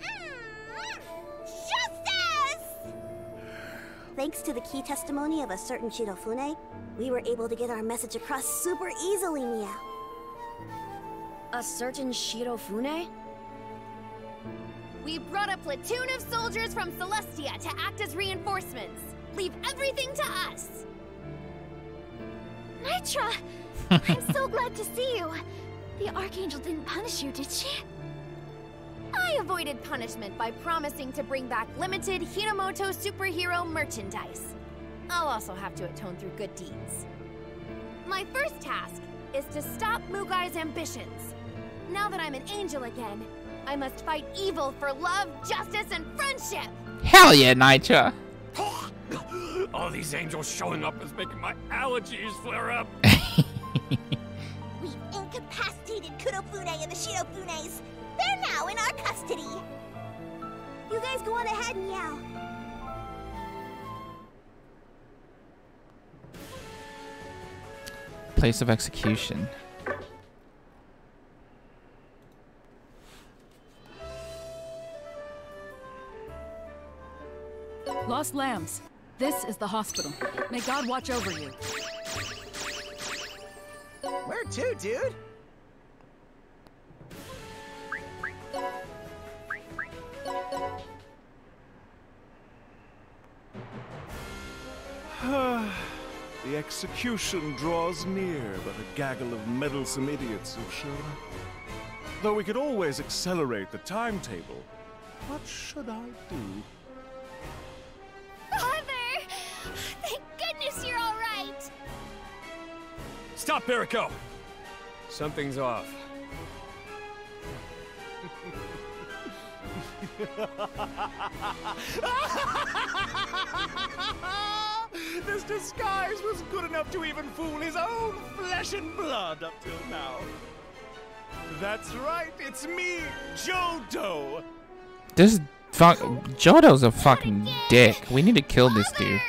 [SPEAKER 10] Mm, Justice!
[SPEAKER 18] Thanks to the key testimony of a certain Shirofune, we were able to get our message across super easily, Mia.
[SPEAKER 3] A certain Shirofune?
[SPEAKER 14] We brought a platoon of soldiers from Celestia to act as reinforcements. Leave everything to us.
[SPEAKER 2] Nitra! I'm so glad to see you. The Archangel didn't punish you, did she?
[SPEAKER 14] I avoided punishment by promising to bring back limited Hinomoto superhero merchandise. I'll also have to atone through good deeds. My first task is to stop Mugai's ambitions. Now that I'm an angel again, I must fight evil for love, justice, and friendship!
[SPEAKER 1] Hell yeah, Nitra.
[SPEAKER 8] All these angels showing up is making my allergies flare up.
[SPEAKER 10] We've incapacitated Kurofune and the Shirofunes. They're now in our custody. You guys go on ahead, and yell.
[SPEAKER 1] Place of execution.
[SPEAKER 12] Lost lambs. This is the hospital. May God watch over you.
[SPEAKER 4] Where to, dude?
[SPEAKER 11] the execution draws near, but a gaggle of meddlesome idiots have shown up. Though we could always accelerate the timetable, what should I do?
[SPEAKER 2] Father! Thank goodness you're all right!
[SPEAKER 8] Stop, Berico! Something's off.
[SPEAKER 11] this disguise was good enough to even fool his own flesh and blood up till now. That's right, it's me, Jodo!
[SPEAKER 1] This fuck Jodo's a fucking dick. We need to kill this dude.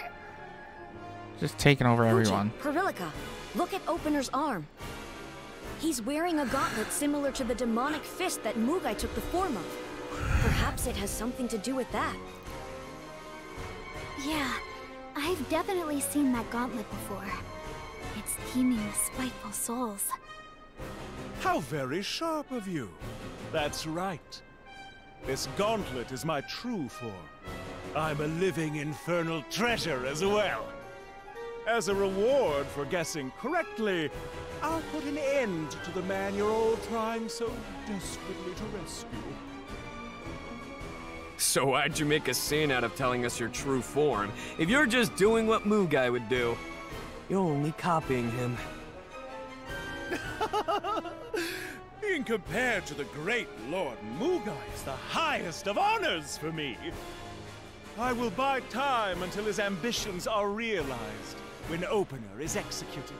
[SPEAKER 1] Just taking over everyone.
[SPEAKER 3] Pirilika, look at Opener's arm. He's wearing a gauntlet similar to the demonic fist that Mugai took the form of. Perhaps it has something to do with that.
[SPEAKER 2] Yeah, I've definitely seen that gauntlet before. It's teeming with spiteful souls.
[SPEAKER 11] How very sharp of you. That's right. This gauntlet is my true form. I'm a living infernal treasure as well. As a reward for guessing correctly, I'll put an end to the man you're all trying so desperately to rescue.
[SPEAKER 8] So why'd you make a scene out of telling us your true form? If you're just doing what Mugai would do, you're only copying him.
[SPEAKER 11] Being compared to the great Lord Mugai is the highest of honors for me. I will bide time until his ambitions are realized when Opener is executed.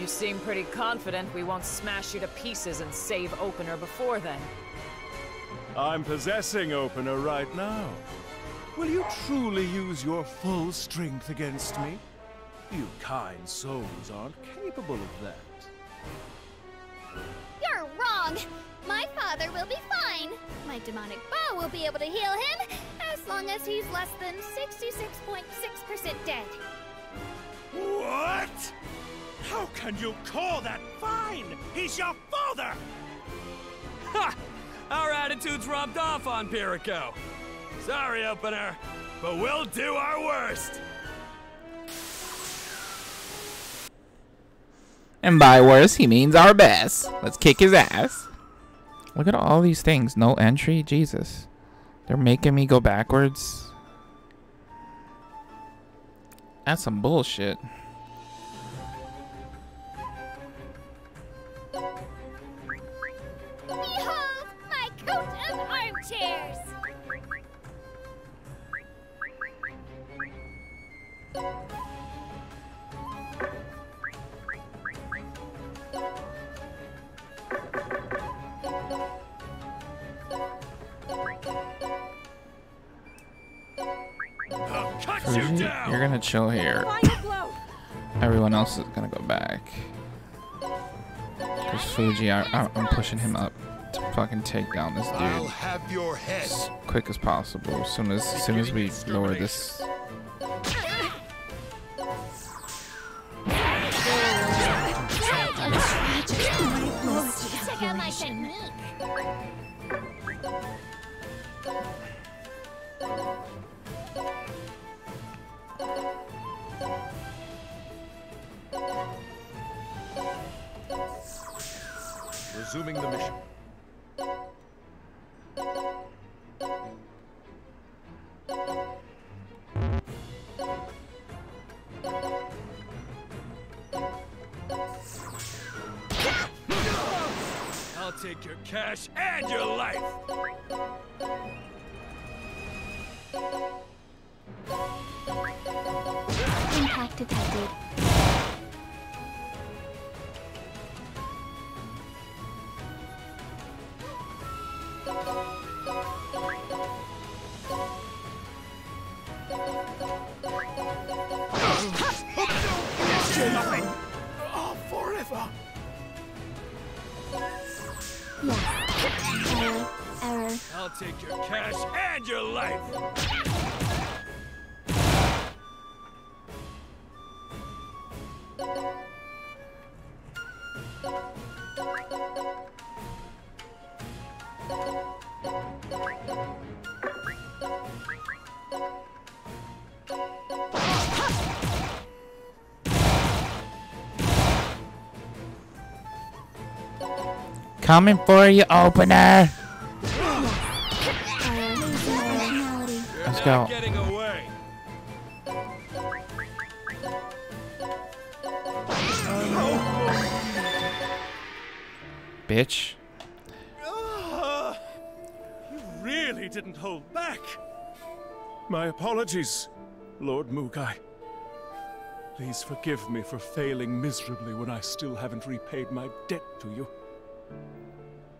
[SPEAKER 5] You seem pretty confident we won't smash you to pieces and save Opener before then.
[SPEAKER 11] I'm possessing Opener right now. Will you truly use your full strength against me? You kind souls aren't capable of that.
[SPEAKER 2] You're wrong! My father will be fine. My demonic bow will be able to heal him as long as he's less than 66.6% dead.
[SPEAKER 19] What? How can you call that fine? He's your father!
[SPEAKER 8] Ha! Our attitude's rubbed off on Perico. Sorry, Opener, but we'll do our worst.
[SPEAKER 1] And by worse, he means our best. Let's kick his ass. Look at all these things. No entry? Jesus. They're making me go backwards. That's some bullshit. You're gonna chill here. Everyone else is gonna go back. Cause Fuji, I, I'm pushing him up to fucking take down this dude
[SPEAKER 7] have your head.
[SPEAKER 1] as quick as possible. As soon as, as soon as we lower this.
[SPEAKER 10] Check out technique.
[SPEAKER 11] Resuming the mission.
[SPEAKER 19] I'll take your cash and your life!
[SPEAKER 10] Impact detected.
[SPEAKER 1] Coming for you, opener. Let's go. Bitch.
[SPEAKER 11] You really didn't hold back. My apologies, Lord Mugai. Please forgive me for failing miserably when I still haven't repaid my debt to you.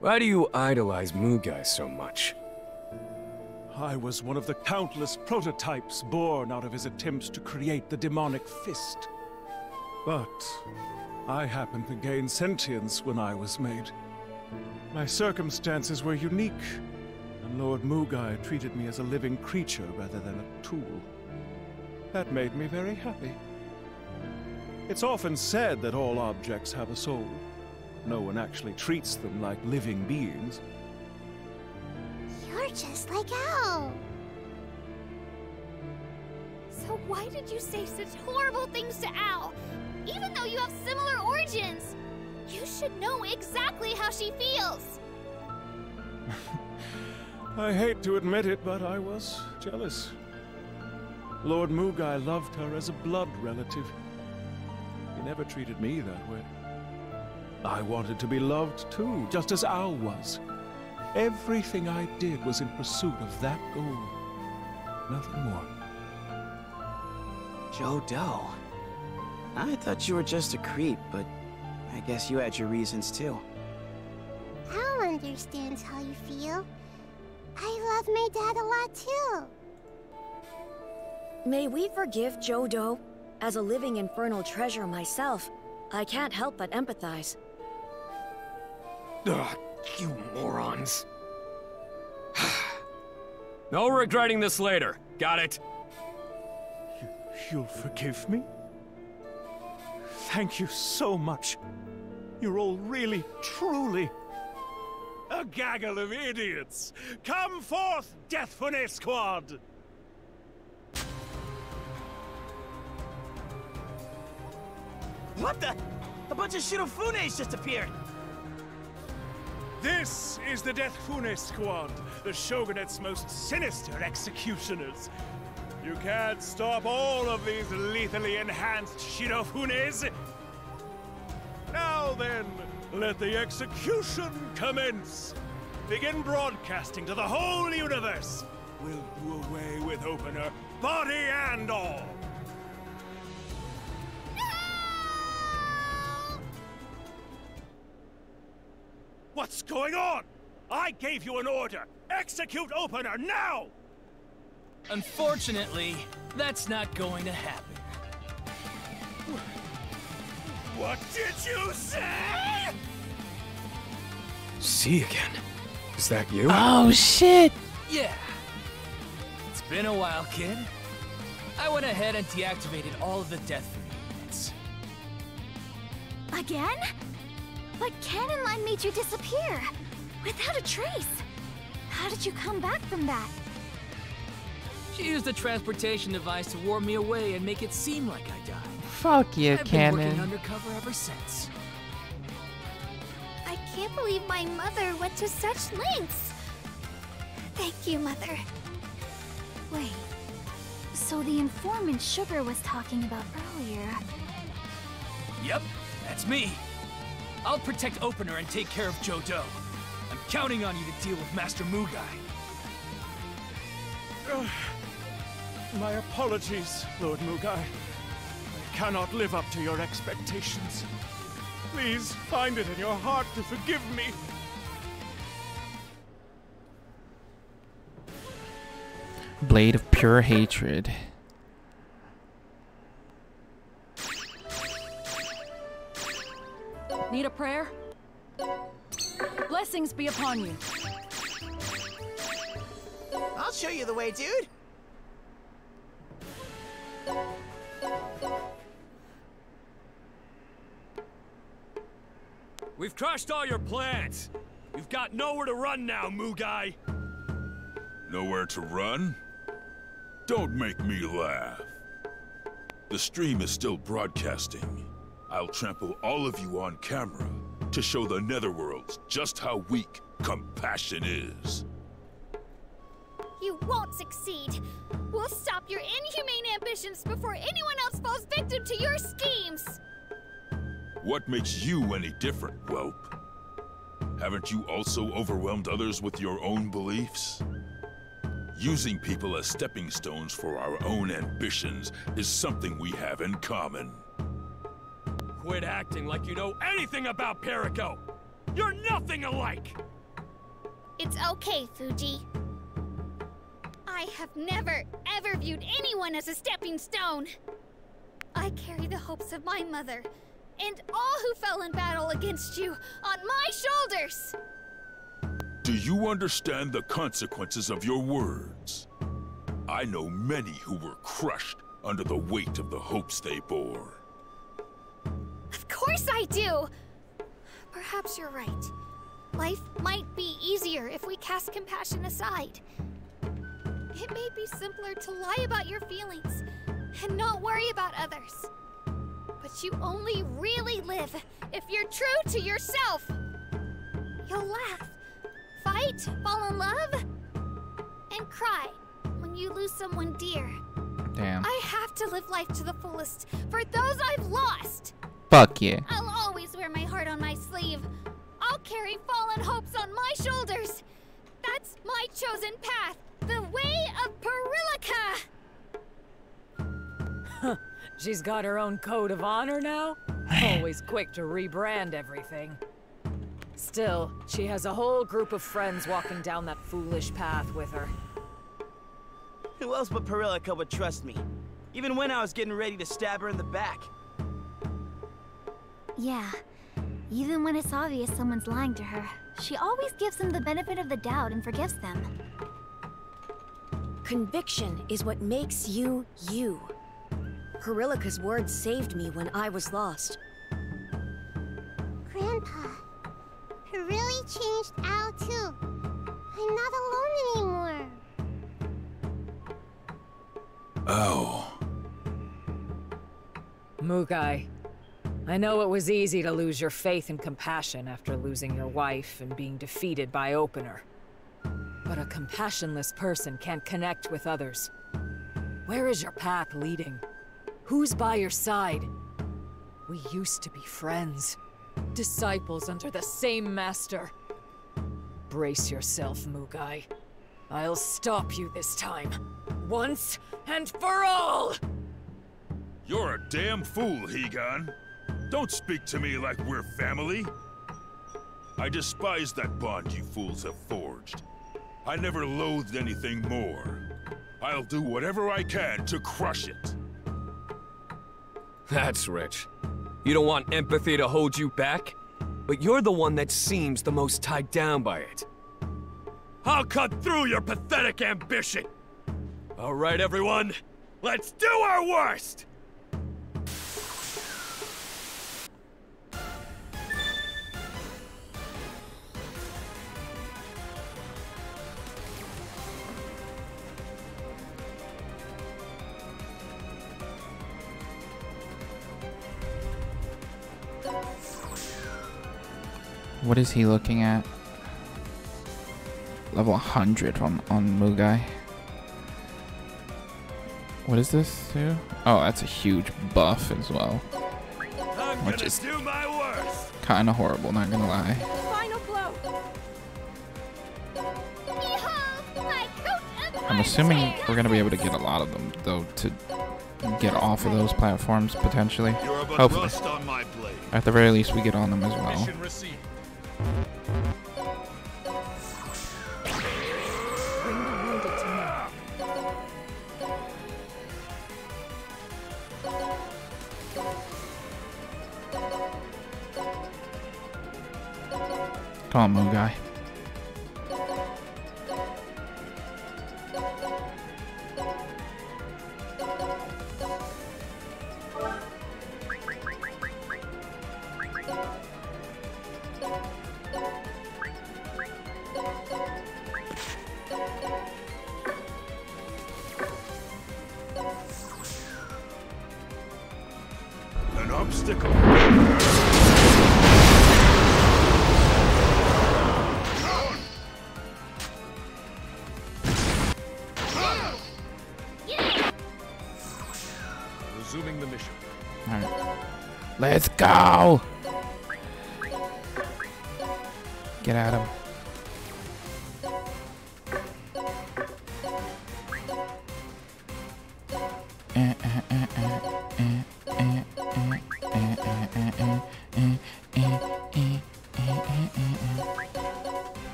[SPEAKER 8] Why do you idolize Mugai so much?
[SPEAKER 11] I was one of the countless prototypes born out of his attempts to create the demonic fist. But I happened to gain sentience when I was made. My circumstances were unique, and Lord Mugai treated me as a living creature rather than a tool. That made me very happy. It's often said that all objects have a soul. No one actually treats them like living beings.
[SPEAKER 10] You're just like Ao.
[SPEAKER 2] So why did you say such horrible things to Ao? Even though you have similar origins. You should know exactly how she feels.
[SPEAKER 11] I hate to admit it, but I was jealous. Lord Mugai loved her as a blood relative. He never treated me that way. I wanted to be loved too, just as Ao was. Everything I did was in pursuit of that goal. Nothing more.
[SPEAKER 20] Jodo. I thought you were just a creep, but I guess you had your reasons too.
[SPEAKER 10] Ao understands how you feel. I love my dad a lot too.
[SPEAKER 3] May we forgive Jodo? As a living infernal treasure myself, I can't help but empathize.
[SPEAKER 8] Ugh, you morons. no regretting this later. Got it?
[SPEAKER 11] You'll forgive me? Thank you so much. You're all really, truly.
[SPEAKER 19] A gaggle of idiots! Come forth, Death Deathfune Squad!
[SPEAKER 17] What the? A bunch of Shirofunes just appeared!
[SPEAKER 19] This is the Deathfune Squad, the Shogunate's most sinister executioners. You can't stop all of these lethally enhanced Shirofunes! Now then, let the execution commence! Begin broadcasting to the whole universe! We'll do away with Opener, body and all! What's going on? I gave you an order! Execute Opener now!
[SPEAKER 6] Unfortunately, that's not going to happen.
[SPEAKER 11] What did you say?
[SPEAKER 8] See again. Is that you?
[SPEAKER 1] Oh shit!
[SPEAKER 6] Yeah. It's been a while, kid. I went ahead and deactivated all of the death units.
[SPEAKER 16] Again? But Cannonline made you disappear. Without a trace. How did you come back from that?
[SPEAKER 6] She used a transportation device to warp me away and make it seem like I died.
[SPEAKER 1] Fuck you,
[SPEAKER 6] I've been working
[SPEAKER 1] Cannon.
[SPEAKER 6] undercover ever since.
[SPEAKER 16] I can't believe my mother went to such lengths. Thank you, Mother. Wait. So the informant Sugar was talking about earlier.
[SPEAKER 6] Yep, that's me. I'll protect Opener and take care of Jodo. I'm counting on you to deal with Master Mugai.
[SPEAKER 11] Ugh. My apologies, Lord Mugai. I cannot live up to your expectations. Please find it in your heart to forgive me.
[SPEAKER 1] Blade of pure hatred.
[SPEAKER 12] Need a prayer? Blessings be upon you.
[SPEAKER 4] I'll show you the way, dude.
[SPEAKER 21] We've crushed all your plans. You've got nowhere to run now, Mugai.
[SPEAKER 9] Nowhere to run? Don't make me laugh. The stream is still broadcasting. I'll trample all of you on camera to show the Netherworlds just how weak compassion is.
[SPEAKER 16] You won't succeed. We'll stop your inhumane ambitions before anyone else falls victim to your schemes.
[SPEAKER 9] What makes you any different, whelp? Haven't you also overwhelmed others with your own beliefs? Using people as stepping stones for our own ambitions is something we have in common.
[SPEAKER 21] Quit acting like you know anything about Perico. You're nothing alike.
[SPEAKER 16] It's okay, Fuji. I have never, ever viewed anyone as a stepping stone. I carry the hopes of my mother and all who fell in battle against you on my shoulders.
[SPEAKER 9] Do you understand the consequences of your words? I know many who were crushed under the weight of the hopes they bore.
[SPEAKER 16] Of course I do! Perhaps you're right. Life might be easier if we cast compassion aside. It may be simpler to lie about your feelings and not worry about others. But you only really live if you're true to yourself. You'll laugh, fight, fall in love, and cry when you lose someone dear.
[SPEAKER 1] Damn.
[SPEAKER 16] I have to live life to the fullest for those I've lost.
[SPEAKER 1] Fuck yeah.
[SPEAKER 16] I'll always wear my heart on my sleeve. I'll carry fallen hopes on my shoulders. That's my chosen path, the way of Pirilika.
[SPEAKER 5] She's got her own code of honor now? Always quick to rebrand everything. Still, she has a whole group of friends walking down that foolish path with her.
[SPEAKER 4] Who else but Pirilika would trust me? Even when I was getting ready to stab her in the back.
[SPEAKER 16] Yeah. Even when it's obvious someone's lying to her, she always gives them the benefit of the doubt and forgives them.
[SPEAKER 3] Conviction is what makes you, you. Pirilika's words saved me when I was lost.
[SPEAKER 10] Grandpa, he really changed Ao too. I'm not alone anymore.
[SPEAKER 9] Oh.
[SPEAKER 5] Mugai, I know it was easy to lose your faith and compassion after losing your wife and being defeated by Opener. But a compassionless person can't connect with others. Where is your path leading? Who's by your side? We used to be friends. Disciples under the same master. Brace yourself, Mugai. I'll stop you this time. Once and for all!
[SPEAKER 9] You're a damn fool, Higan. Don't speak to me like we're family. I despise that bond you fools have forged. I never loathed anything more. I'll do whatever I can to crush it.
[SPEAKER 8] That's rich. You don't want empathy to hold you back? But you're the one that seems the most tied down by it.
[SPEAKER 6] I'll cut through your pathetic ambition! All right, everyone, let's do our worst!
[SPEAKER 1] What is he looking at? Level 100 on, on Mugai. What is this too? Oh, that's a huge buff as well.
[SPEAKER 6] I'm
[SPEAKER 1] Which is
[SPEAKER 6] do my worst!
[SPEAKER 1] kind of horrible, not gonna lie.
[SPEAKER 2] Final blow. Behold, my coat of
[SPEAKER 1] I'm assuming we're gonna be able to get a lot of them though to get off of those platforms potentially. Hopefully.
[SPEAKER 9] rust on my blade.
[SPEAKER 1] At the very least, we get on them as well. Come on, Moon Guy.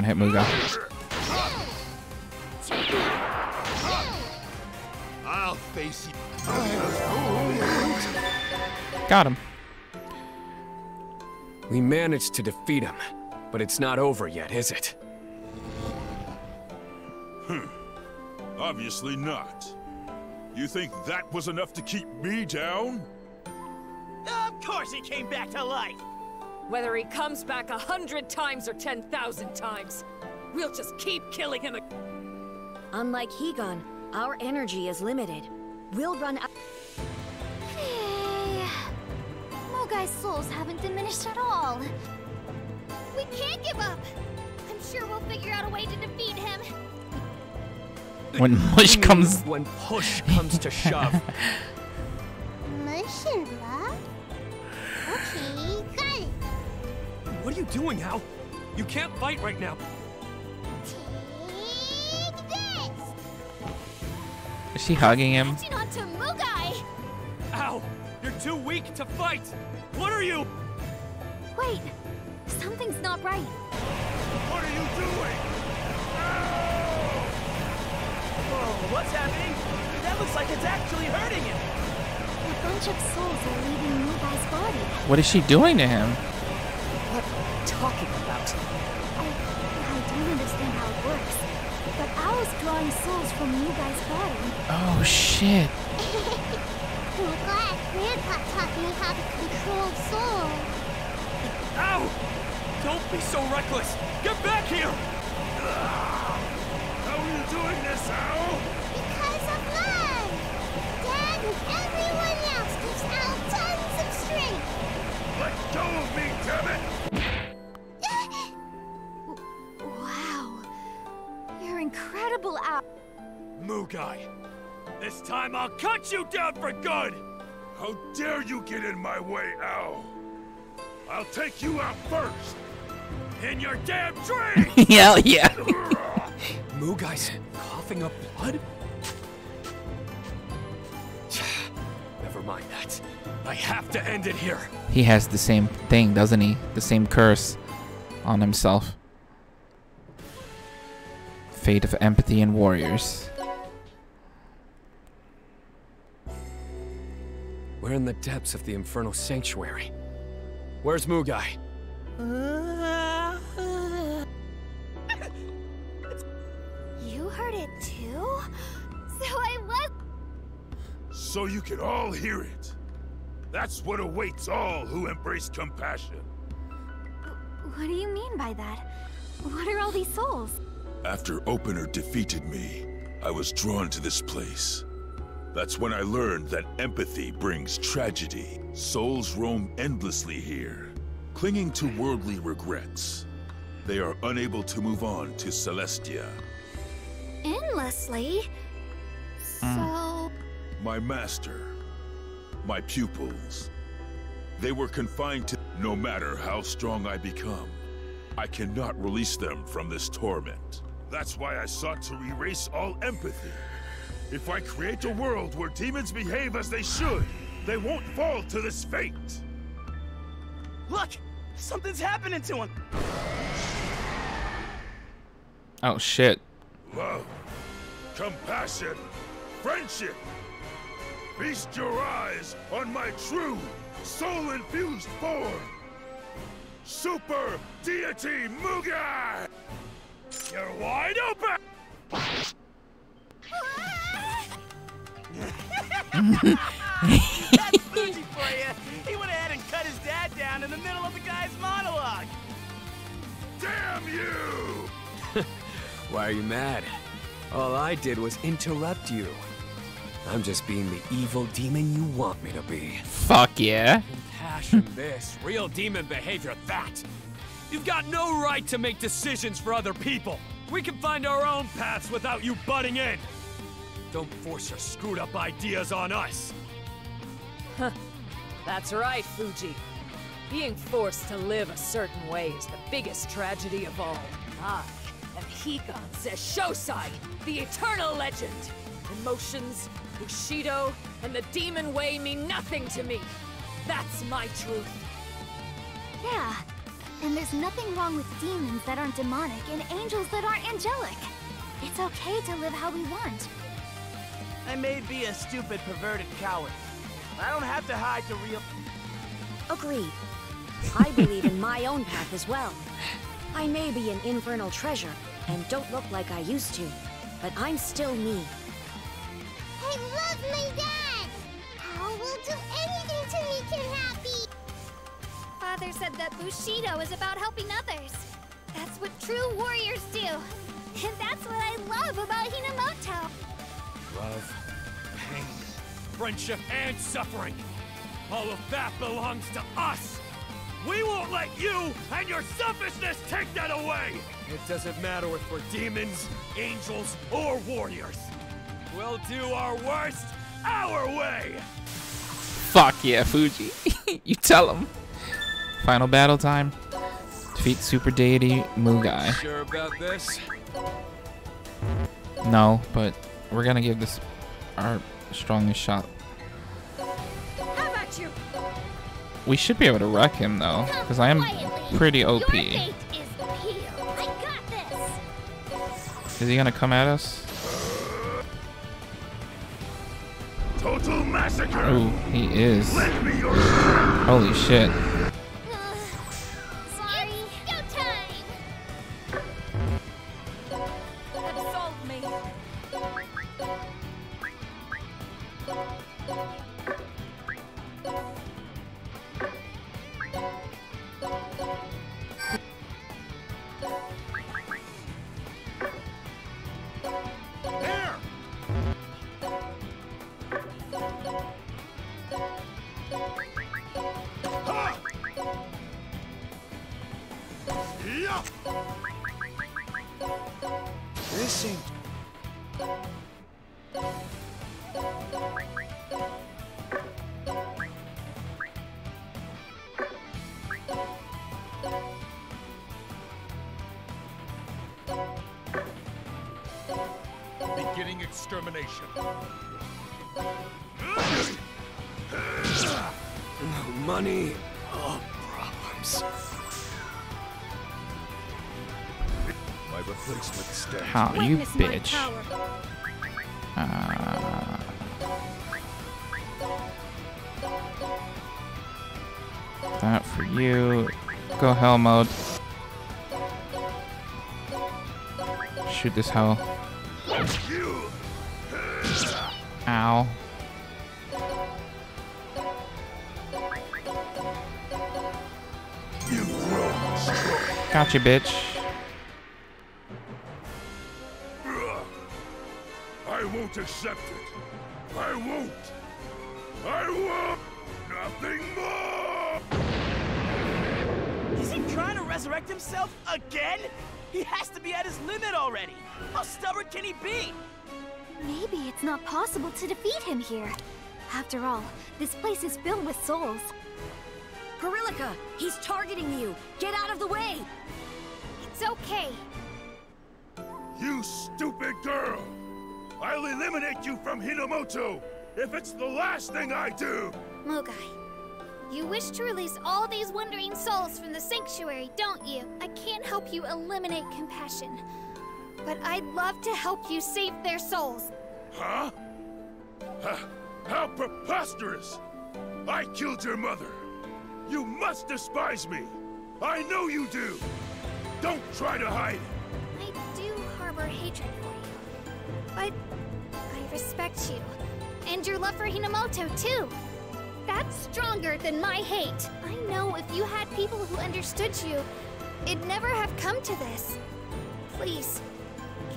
[SPEAKER 1] Everyone hit Muga.
[SPEAKER 9] I'll face you.
[SPEAKER 1] Got him.
[SPEAKER 8] We managed to defeat him, but it's not over yet, is it?
[SPEAKER 9] Hmm. Obviously not. You think that was enough to keep me down?
[SPEAKER 4] Of course he came back to life!
[SPEAKER 5] Whether he comes back a hundred times or ten thousand times, we'll just keep killing him.
[SPEAKER 3] Unlike Higan, our energy is limited. We'll run out.
[SPEAKER 2] Hey. Mugai's souls haven't diminished at all. We can't give up. I'm sure we'll figure out a way to defeat him.
[SPEAKER 1] When Mush comes.
[SPEAKER 8] When push comes to shove.
[SPEAKER 6] doing, Hal? You can't fight right now.
[SPEAKER 10] Take this!
[SPEAKER 1] Is she hugging him?
[SPEAKER 2] Catching on to
[SPEAKER 6] Ow! You're too weak to fight! What are you?
[SPEAKER 2] Wait, something's not right.
[SPEAKER 9] What are you doing?
[SPEAKER 4] Whoa, oh, what's happening? That looks like it's actually hurting him!
[SPEAKER 2] A bunch of souls are leaving Mugai's body.
[SPEAKER 1] What is she doing to him?
[SPEAKER 5] What are you talking about?
[SPEAKER 2] I, I don't understand how it works, but Ao's drawing souls from Mugai's body.
[SPEAKER 1] Oh shit.
[SPEAKER 10] I'm glad Grandpa taught me how to control souls.
[SPEAKER 6] Ow! Don't be so reckless! Get back here!
[SPEAKER 9] How are you doing this, Ao?
[SPEAKER 10] Because of love! Dad and everyone else gives Ao tons of strength!
[SPEAKER 9] Let go of me,
[SPEAKER 6] Mugai! This time I'll cut you down for good!
[SPEAKER 9] How dare you get in my way, Ao? I'll take you out first!
[SPEAKER 6] In your damn dream!
[SPEAKER 1] Hell yeah.
[SPEAKER 8] Mugai's coughing up blood? Never mind that.
[SPEAKER 6] I have to end it here.
[SPEAKER 1] He has the same thing, doesn't he? The same curse on himself. Fate of empathy and warriors.
[SPEAKER 8] We're in the depths of the Infernal Sanctuary. Where's Mugai?
[SPEAKER 2] You heard it too? So I was.
[SPEAKER 9] So you can all hear it. That's what awaits all who embrace compassion.
[SPEAKER 2] What do you mean by that? What are all these souls?
[SPEAKER 9] After Opener defeated me, I was drawn to this place. That's when I learned that empathy brings tragedy. Souls roam endlessly here, clinging to worldly regrets. They are unable to move on to Celestia.
[SPEAKER 2] Endlessly? Hmm. So.
[SPEAKER 9] My master, my pupils, they were confined to... No matter how strong I become, I cannot release them from this torment. That's why I sought to erase all empathy. If I create a world where demons behave as they should, they won't fall to this fate.
[SPEAKER 4] Look! Something's happening to him!
[SPEAKER 1] Oh shit.
[SPEAKER 9] Love, compassion, friendship. Feast your eyes on my true, soul-infused form. Super Deity Mugai! You're wide open! Ah!
[SPEAKER 4] That's Fuji for you! He went ahead and cut his dad down in the middle of the guy's monologue!
[SPEAKER 9] Damn you!
[SPEAKER 8] Why are you mad? All I did was interrupt you. I'm just being the evil demon you want me to be.
[SPEAKER 1] Fuck yeah.
[SPEAKER 6] Compassion this, real demon behavior that. You've got no right to make decisions for other people. We can find our own paths without you butting in. Don't force your screwed up ideas on us.
[SPEAKER 5] Huh. That's right, Fuji. Being forced to live a certain way is the biggest tragedy of all. I am Higan Zeshosai, the eternal legend. Emotions, Bushido, and the demon way mean nothing to me. That's my truth.
[SPEAKER 2] Yeah. And there's nothing wrong with demons that aren't demonic and angels that aren't angelic. It's okay to live how we want.
[SPEAKER 4] I may be a stupid, perverted coward. but I don't have to hide the real.
[SPEAKER 3] Agreed. I believe in my own path as well. I may be an infernal treasure and don't look like I used to, but I'm still me.
[SPEAKER 10] I love my dad! Hal will do anything to make him happy!
[SPEAKER 2] Father said that Bushido is about helping others. That's what true warriors do. And that's what I love about Hinomoto.
[SPEAKER 6] Love, pain, friendship, and suffering. All of that belongs to us. We won't let you and your selfishness take that away. It doesn't matter if we're demons, angels, or warriors. We'll do our worst our way.
[SPEAKER 1] Fuck yeah, Fuji. you tell him. Final battle time. Defeat Super Deity Mugai.
[SPEAKER 6] Sure about this?
[SPEAKER 1] No, but we're gonna give this our strongest shot.
[SPEAKER 2] How about you?
[SPEAKER 1] We should be able to wreck him though, because I am pretty OP.
[SPEAKER 2] Is here. I got this.
[SPEAKER 1] Is he gonna come at us?
[SPEAKER 9] Total massacre!
[SPEAKER 1] Oh, he is.
[SPEAKER 9] Lend me your
[SPEAKER 1] Holy shit.
[SPEAKER 20] This
[SPEAKER 1] hell. Ow. Gotcha, bitch.
[SPEAKER 2] All, this place is filled with souls.
[SPEAKER 3] Pirilika, he's targeting you. Get out of the way.
[SPEAKER 2] It's okay.
[SPEAKER 9] You stupid girl! I'll eliminate you from Hinomoto if it's the last thing I do!
[SPEAKER 2] Mugai, you wish to release all these wandering souls from the sanctuary, don't you? I can't help you eliminate compassion, but I'd love to help you save their souls.
[SPEAKER 9] Huh? Huh? How preposterous! I killed your mother! You must despise me! I know you do! Don't try to hide it!
[SPEAKER 2] I do harbor hatred for you, but I respect you. And your love for Hinomoto, too. That's stronger than my hate. I know if you had people who understood you, it'd never have come to this. Please,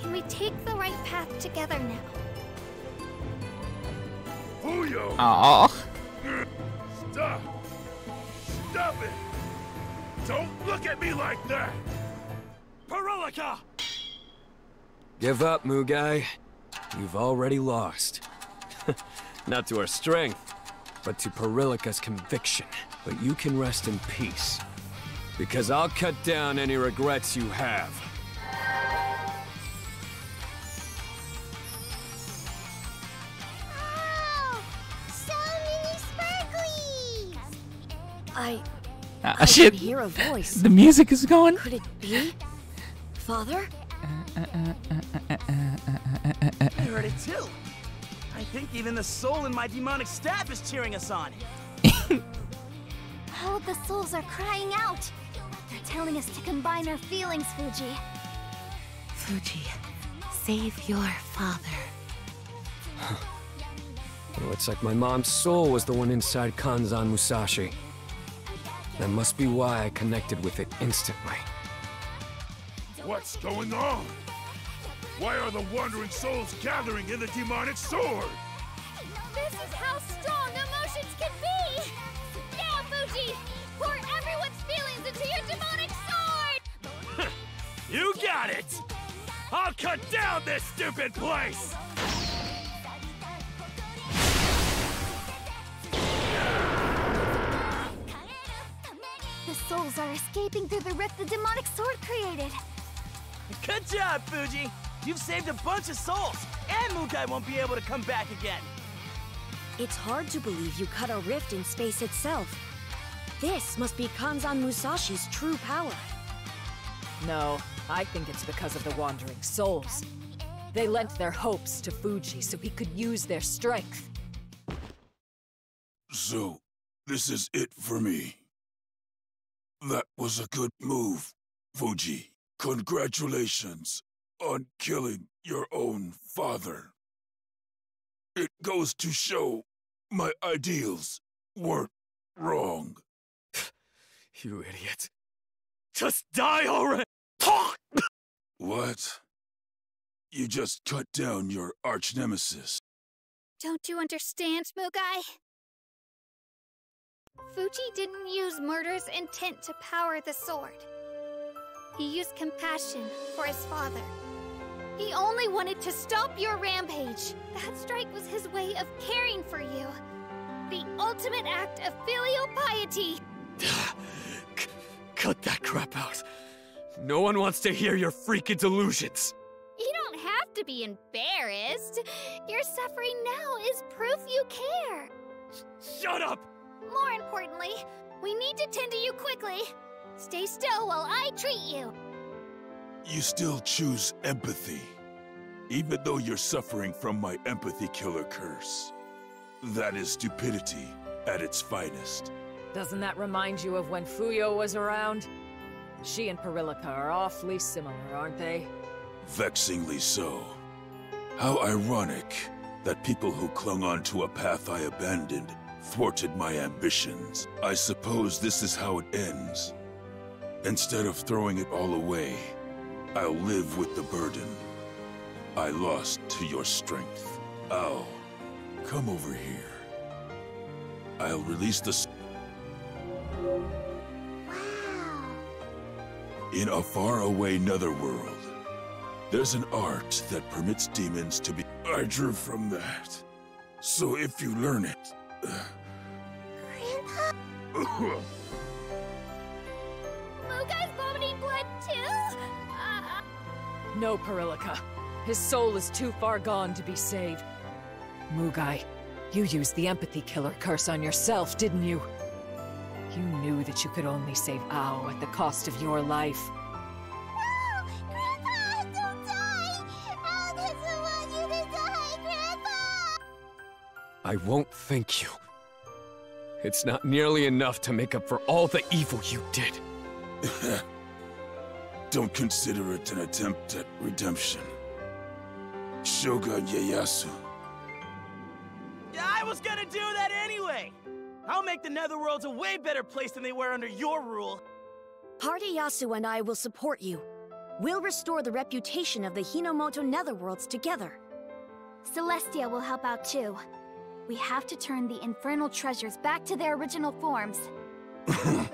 [SPEAKER 2] can we take the right path together now?
[SPEAKER 9] Fuyo!
[SPEAKER 1] Aw.
[SPEAKER 9] Stop! Stop it! Don't look at me like that!
[SPEAKER 6] Pirilika!
[SPEAKER 8] Give up, Mugai. You've already lost. Not to our strength, but to Pirilika's conviction. But you can rest in peace. Because I'll cut down any regrets you have.
[SPEAKER 3] I.
[SPEAKER 1] Ah,
[SPEAKER 3] I
[SPEAKER 1] shit.
[SPEAKER 3] hear a voice.
[SPEAKER 1] The music is going.
[SPEAKER 3] Could it be? Father?
[SPEAKER 4] I heard it too. I think even the soul in my demonic staff is cheering us on.
[SPEAKER 2] All the souls are crying out. They're telling us to combine our feelings, Fuji.
[SPEAKER 22] Fuji, save your father.
[SPEAKER 8] Well, it's like my mom's soul was the one inside Kanzan Musashi. That must be why I connected with it instantly.
[SPEAKER 9] What's going on? Why are the wandering souls gathering in the demonic sword?
[SPEAKER 2] This is how strong emotions can be! Yeah, Fuji! Pour everyone's feelings into your demonic sword!
[SPEAKER 6] You got it! I'll cut down this stupid place!
[SPEAKER 2] The souls are escaping through the rift the demonic sword created.
[SPEAKER 4] Good job, Fuji! You've saved a bunch of souls, and Mugai won't be able to come back again.
[SPEAKER 3] It's hard to believe you cut a rift in space itself. This must be Kanzan Musashi's true power.
[SPEAKER 5] No, I think it's because of the Wandering Souls. They lent their hopes to Fuji so he could use their strength.
[SPEAKER 9] So, this is it for me. That was a good move, Fuji. Congratulations on killing your own father. It goes to show my ideals weren't wrong.
[SPEAKER 6] You idiot. Just die already!
[SPEAKER 9] What? You just cut down your arch nemesis.
[SPEAKER 2] Don't you understand, Mugai? Fuji didn't use murder's intent to power the sword. He used compassion for his father. He only wanted to stop your rampage. That strike was his way of caring for you. The ultimate act of filial piety.
[SPEAKER 6] Cut that crap out. No one wants to hear your freaking delusions.
[SPEAKER 2] You don't have to be embarrassed. Your suffering now is proof you care.
[SPEAKER 6] Shut up!
[SPEAKER 2] More importantly, we need to tend to you quickly. Stay still while I treat you.
[SPEAKER 9] You still choose empathy, even though you're suffering from my empathy killer curse. That is stupidity at its finest.
[SPEAKER 5] Doesn't that remind you of when Fuyo was around? She and Pirilika are awfully similar, aren't they?
[SPEAKER 9] Vexingly so. How ironic that people who clung on to a path I abandoned thwarted my ambitions. I suppose this is how it ends. Instead of throwing it all away, I'll live with the burden. I lost to your strength. Ao, come over here. I'll release the... s- In a faraway netherworld, there's an art that permits demons to be... I drew from that. So if you learn it...
[SPEAKER 2] Mugai's vomiting blood too? Uh,
[SPEAKER 5] No, Pirilika. His soul is too far gone to be saved. Mugai, you used the empathy killer curse on yourself, didn't you? You knew that you could only save Ao at the cost of your life.
[SPEAKER 8] I won't thank you. It's not nearly enough to make up for all the evil you did.
[SPEAKER 9] Don't consider it an attempt at redemption. Shogun Yeyasu.
[SPEAKER 4] I was gonna do that anyway! I'll make the Netherworlds a way better place than they were under your rule.
[SPEAKER 3] Party Yasu and I will support you. We'll restore the reputation of the Hinomoto Netherworlds together.
[SPEAKER 2] Celestia will help out too. We have to turn the infernal treasures back to their original forms.
[SPEAKER 9] I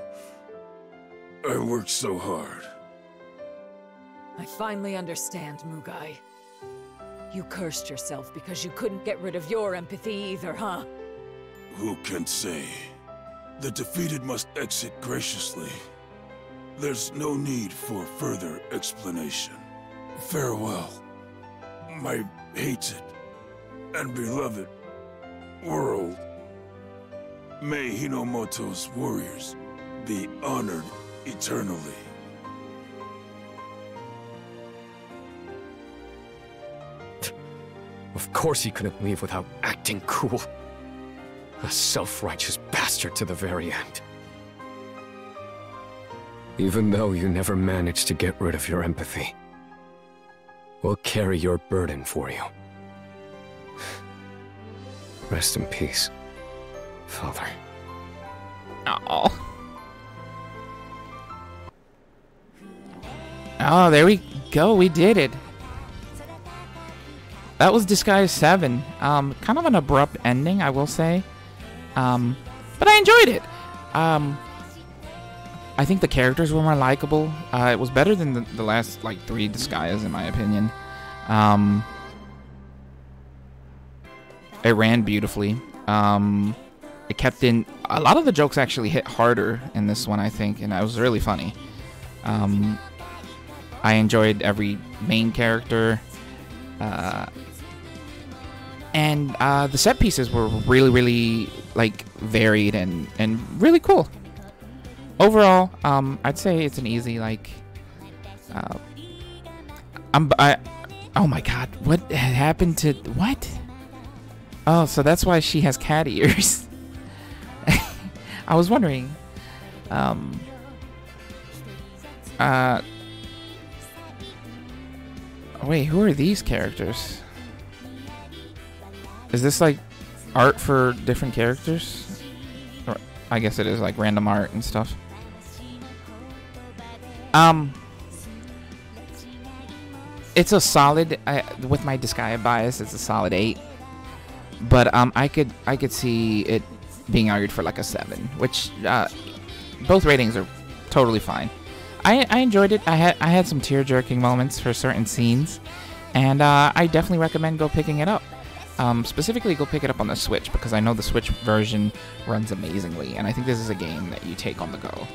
[SPEAKER 9] worked so hard.
[SPEAKER 5] I finally understand, Mugai. You cursed yourself because you couldn't get rid of your empathy either, huh?
[SPEAKER 9] Who can say? The defeated must exit graciously. There's no need for further explanation. Farewell, my hated and beloved world. May Hinomoto's warriors be honored eternally.
[SPEAKER 8] Of course he couldn't leave without acting cool. A self-righteous bastard to the very end. Even though you never managed to get rid of your empathy, we'll carry your burden for you. Rest in peace, Father.
[SPEAKER 1] Oh. Oh, there we go. We did it. That was Disgaea 7. Um, kind of an abrupt ending, I will say. Um, but I enjoyed it. Um, I think the characters were more likable. Uh, it was better than the, the last, like, three Disgaeas, in my opinion. Um, it ran beautifully. Um, it kept in... A lot of the jokes actually hit harder in this one, I think, and it was really funny. Um, I enjoyed every main character. Uh, and uh, the set pieces were really, really like varied and and really cool. Overall, um, I'd say it's an easy like. Uh, I'm I. Oh my God! What happened to what? Oh, so that's why she has cat ears. I was wondering. Um. Uh. Wait, who are these characters? Is this like art for different characters? Or I guess it is like random art and stuff. Um It's a solid I, with my Disgaea bias, it's a solid 8. But um I could I could see it being argued for like a 7, which uh both ratings are totally fine. I, I enjoyed it. I had I had some tear jerking moments for certain scenes, and uh, I definitely recommend go picking it up. Um, specifically, go pick it up on the Switch because I know the Switch version runs amazingly, and I think this is a game that you take on the go,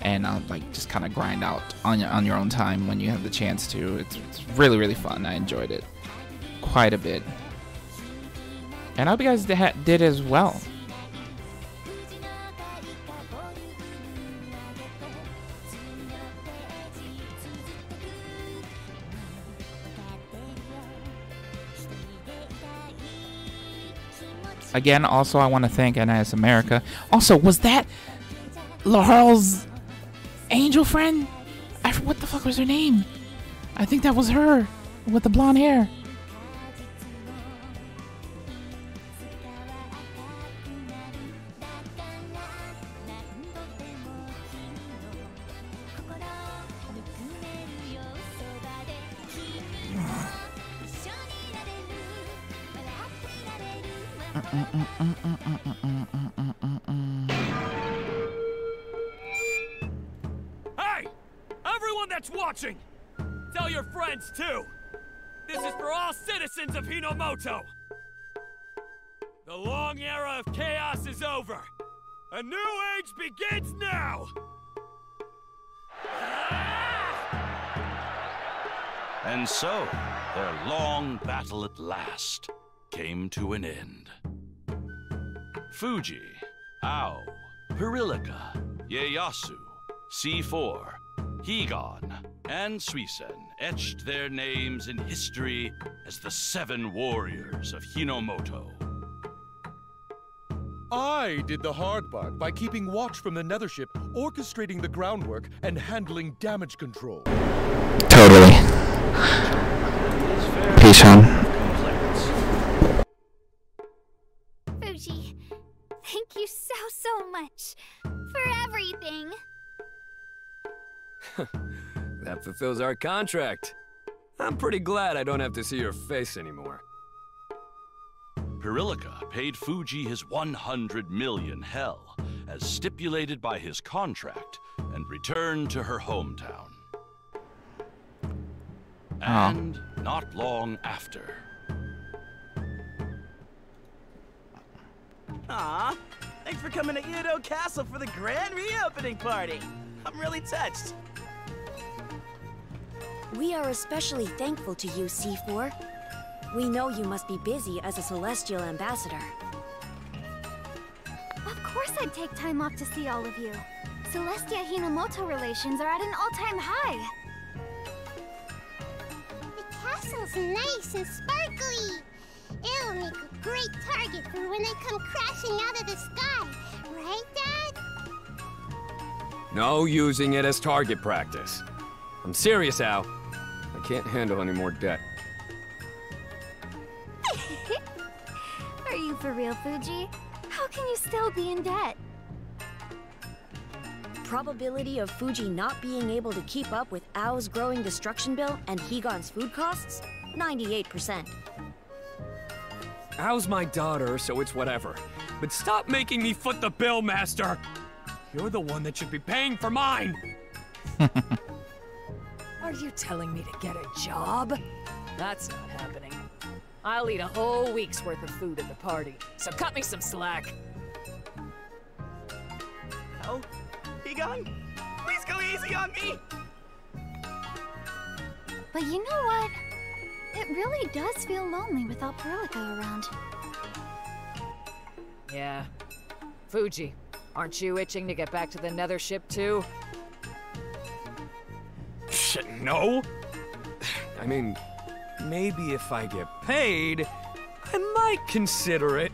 [SPEAKER 1] and uh, like just kind of grind out on your on your own time when you have the chance to. It's, it's really really fun. I enjoyed it quite a bit, and I hope you guys did as well. Again, also I want to thank NIS America. Also, was that Laurel's angel friend? I, what the fuck was her name? I think that was her with the blonde hair.
[SPEAKER 6] Hey! Everyone that's watching! Tell your friends, too! This is for all citizens of Hinomoto! The long era of chaos is over! A new age begins now! Ah!
[SPEAKER 23] And so, their long battle at last came to an end. Fuji, Ao, Pirilika, Yeyasu, C4, Higan, and Suisen etched their names in history as the Seven Warriors of Hinomoto.
[SPEAKER 24] I did the hard part by keeping watch from the Nethership, orchestrating the groundwork, and handling damage control.
[SPEAKER 1] Totally. Peace, hon.
[SPEAKER 2] So, so much for everything.
[SPEAKER 8] That fulfills our contract. I'm pretty glad I don't have to see your face anymore.
[SPEAKER 23] Pirilika paid Fuji his 100 million hell, as stipulated by his contract, and returned to her hometown. Ah. And not long after.
[SPEAKER 4] Aw, thanks for coming to Edo Castle for the grand reopening party. I'm really touched.
[SPEAKER 3] We are especially thankful to you, C4. We know you must be busy as a Celestial Ambassador.
[SPEAKER 2] Of course I'd take time off to see all of you. Celestia Hinomoto relations are at an all-time high.
[SPEAKER 10] The castle's nice and sparkly. It'll make a great target for when they come crashing out of the sky. Right, Dad?
[SPEAKER 8] No using it as target practice. I'm serious, Ao. I can't handle any more debt.
[SPEAKER 2] Are you for real, Fuji? How can you still be in debt?
[SPEAKER 3] Probability of Fuji not being able to keep up with Ao's growing destruction bill and Higan's food costs? 98%.
[SPEAKER 8] Ao's my daughter, so it's whatever. But stop making me foot the bill, Master! You're the one that should be paying for mine!
[SPEAKER 5] Are you telling me to get a job? That's not happening. I'll eat a whole week's worth of food at the party, so cut me some slack.
[SPEAKER 4] Oh, Higan, please go easy on me.
[SPEAKER 2] But you know what? It really does feel lonely without Pirilika around.
[SPEAKER 5] Yeah. Fuji, aren't you itching to get back to the nether ship too?
[SPEAKER 8] Shit, no! I mean, maybe if I get paid, I might consider it.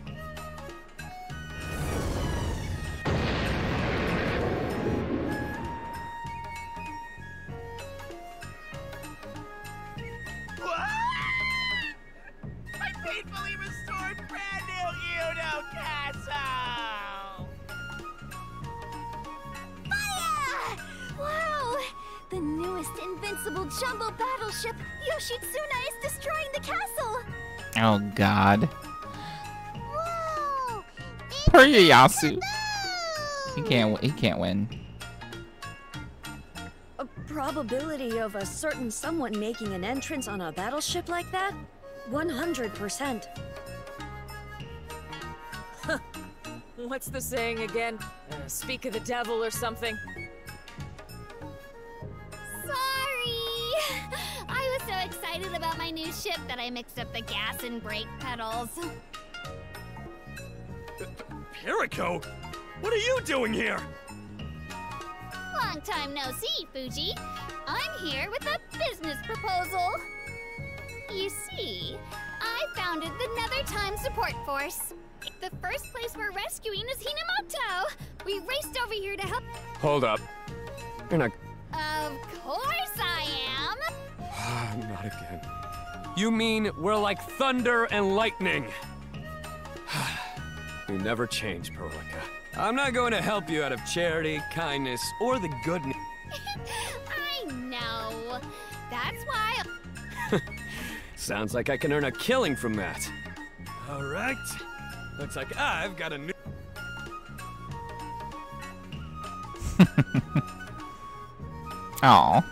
[SPEAKER 2] Newest invincible jumbo battleship, Yoshitsuna, is destroying the castle!
[SPEAKER 1] Oh God. Poor Yeyasu. He can't. He can't win.
[SPEAKER 3] A probability of a certain someone making an entrance on a battleship like that? 100%.
[SPEAKER 5] What's the saying again? Uh, speak of the devil or something?
[SPEAKER 2] Sorry! I was so excited about my new ship that I mixed up the gas and brake pedals.
[SPEAKER 6] Perico? What are you doing here?
[SPEAKER 2] Long time no see, Fuji. I'm here with a business proposal. You see, I founded the Nether Time Support Force. The first place we're rescuing is Hinomoto! We raced over here to help.
[SPEAKER 8] Hold up. You're not.
[SPEAKER 2] Of course I am!
[SPEAKER 8] Ah, not again.
[SPEAKER 25] You mean we're like thunder and lightning?
[SPEAKER 8] You never change, Pirilika.
[SPEAKER 25] I'm not going to help you out of charity, kindness, or the goodness.
[SPEAKER 2] I know. That's why.
[SPEAKER 8] Sounds like I can earn a killing from that.
[SPEAKER 25] All right. Looks like I've got a new.
[SPEAKER 1] Oh.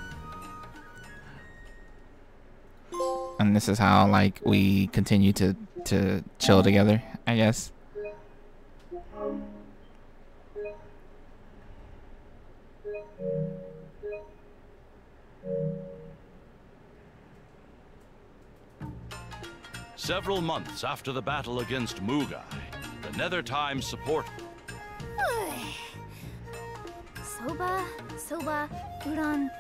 [SPEAKER 1] And this is how like we continue to to chill together, I guess.
[SPEAKER 23] Several months after the battle against Mugai, the Nether Time support
[SPEAKER 2] Soba, soba, udon.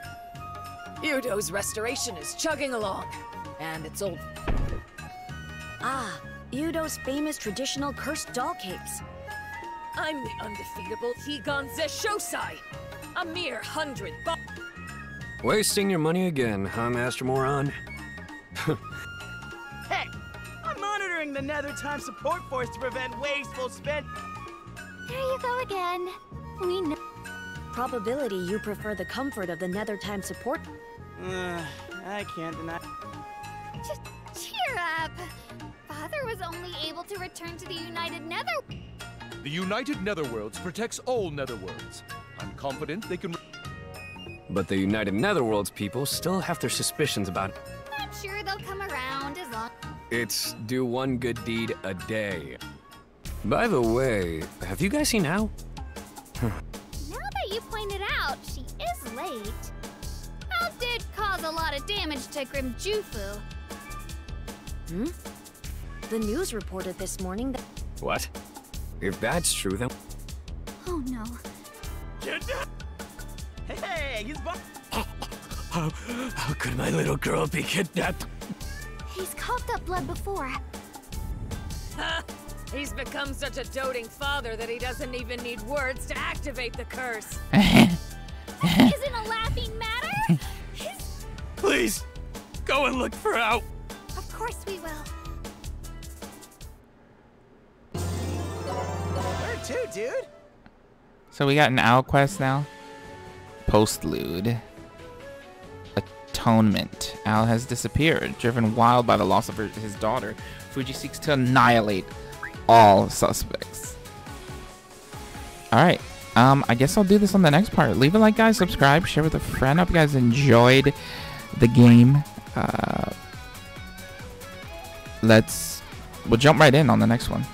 [SPEAKER 5] Udo's restoration is chugging along. And it's old.
[SPEAKER 3] Ah, Udo's famous traditional cursed doll capes.
[SPEAKER 5] I'm the undefeatable Higan Zeshosai. A mere hundred bu-
[SPEAKER 8] Wasting your money again, huh, Master Moron?
[SPEAKER 4] Hey, I'm monitoring the Nether Time Support Force to prevent wasteful spend.
[SPEAKER 2] There you go again. We know.
[SPEAKER 3] Probability you prefer the comfort of the Nether Time support.
[SPEAKER 4] Uh, I can't deny.
[SPEAKER 2] Just cheer up. Father was only able to return to the United Nether.
[SPEAKER 24] The United Netherworlds protects all Netherworlds. I'm confident they can.
[SPEAKER 8] But the United Netherworlds people still have their suspicions about it.
[SPEAKER 2] Not sure they'll come around as long.
[SPEAKER 8] It's do one good deed a day. By the way, have you guys seen Ao?
[SPEAKER 2] Now that you pointed out, she is late. Ao did cause a lot of damage to Grim Jufu.
[SPEAKER 3] Hmm? The news reported this morning that
[SPEAKER 8] What? If that's true, then
[SPEAKER 2] Oh no.
[SPEAKER 4] Hey, he's bu-
[SPEAKER 25] How, how could my little girl be kidnapped?
[SPEAKER 2] He's coughed up blood before.
[SPEAKER 5] He's become such a doting father that he doesn't even need words to activate the curse.
[SPEAKER 2] Isn't a laughing matter?
[SPEAKER 25] Please, go and look for Ao.
[SPEAKER 2] Of course we will.
[SPEAKER 4] Where to, dude?
[SPEAKER 1] So we got an owl quest now. Postlude. Atonement. Ao has disappeared, driven wild by the loss of her, his daughter. Fuji seeks to annihilate all suspects. Alright. Um, I guess I'll do this on the next part. Leave a like, guys. Subscribe. Share with a friend. Hope you guys enjoyed the game. Uh, let's... We'll jump right in on the next one.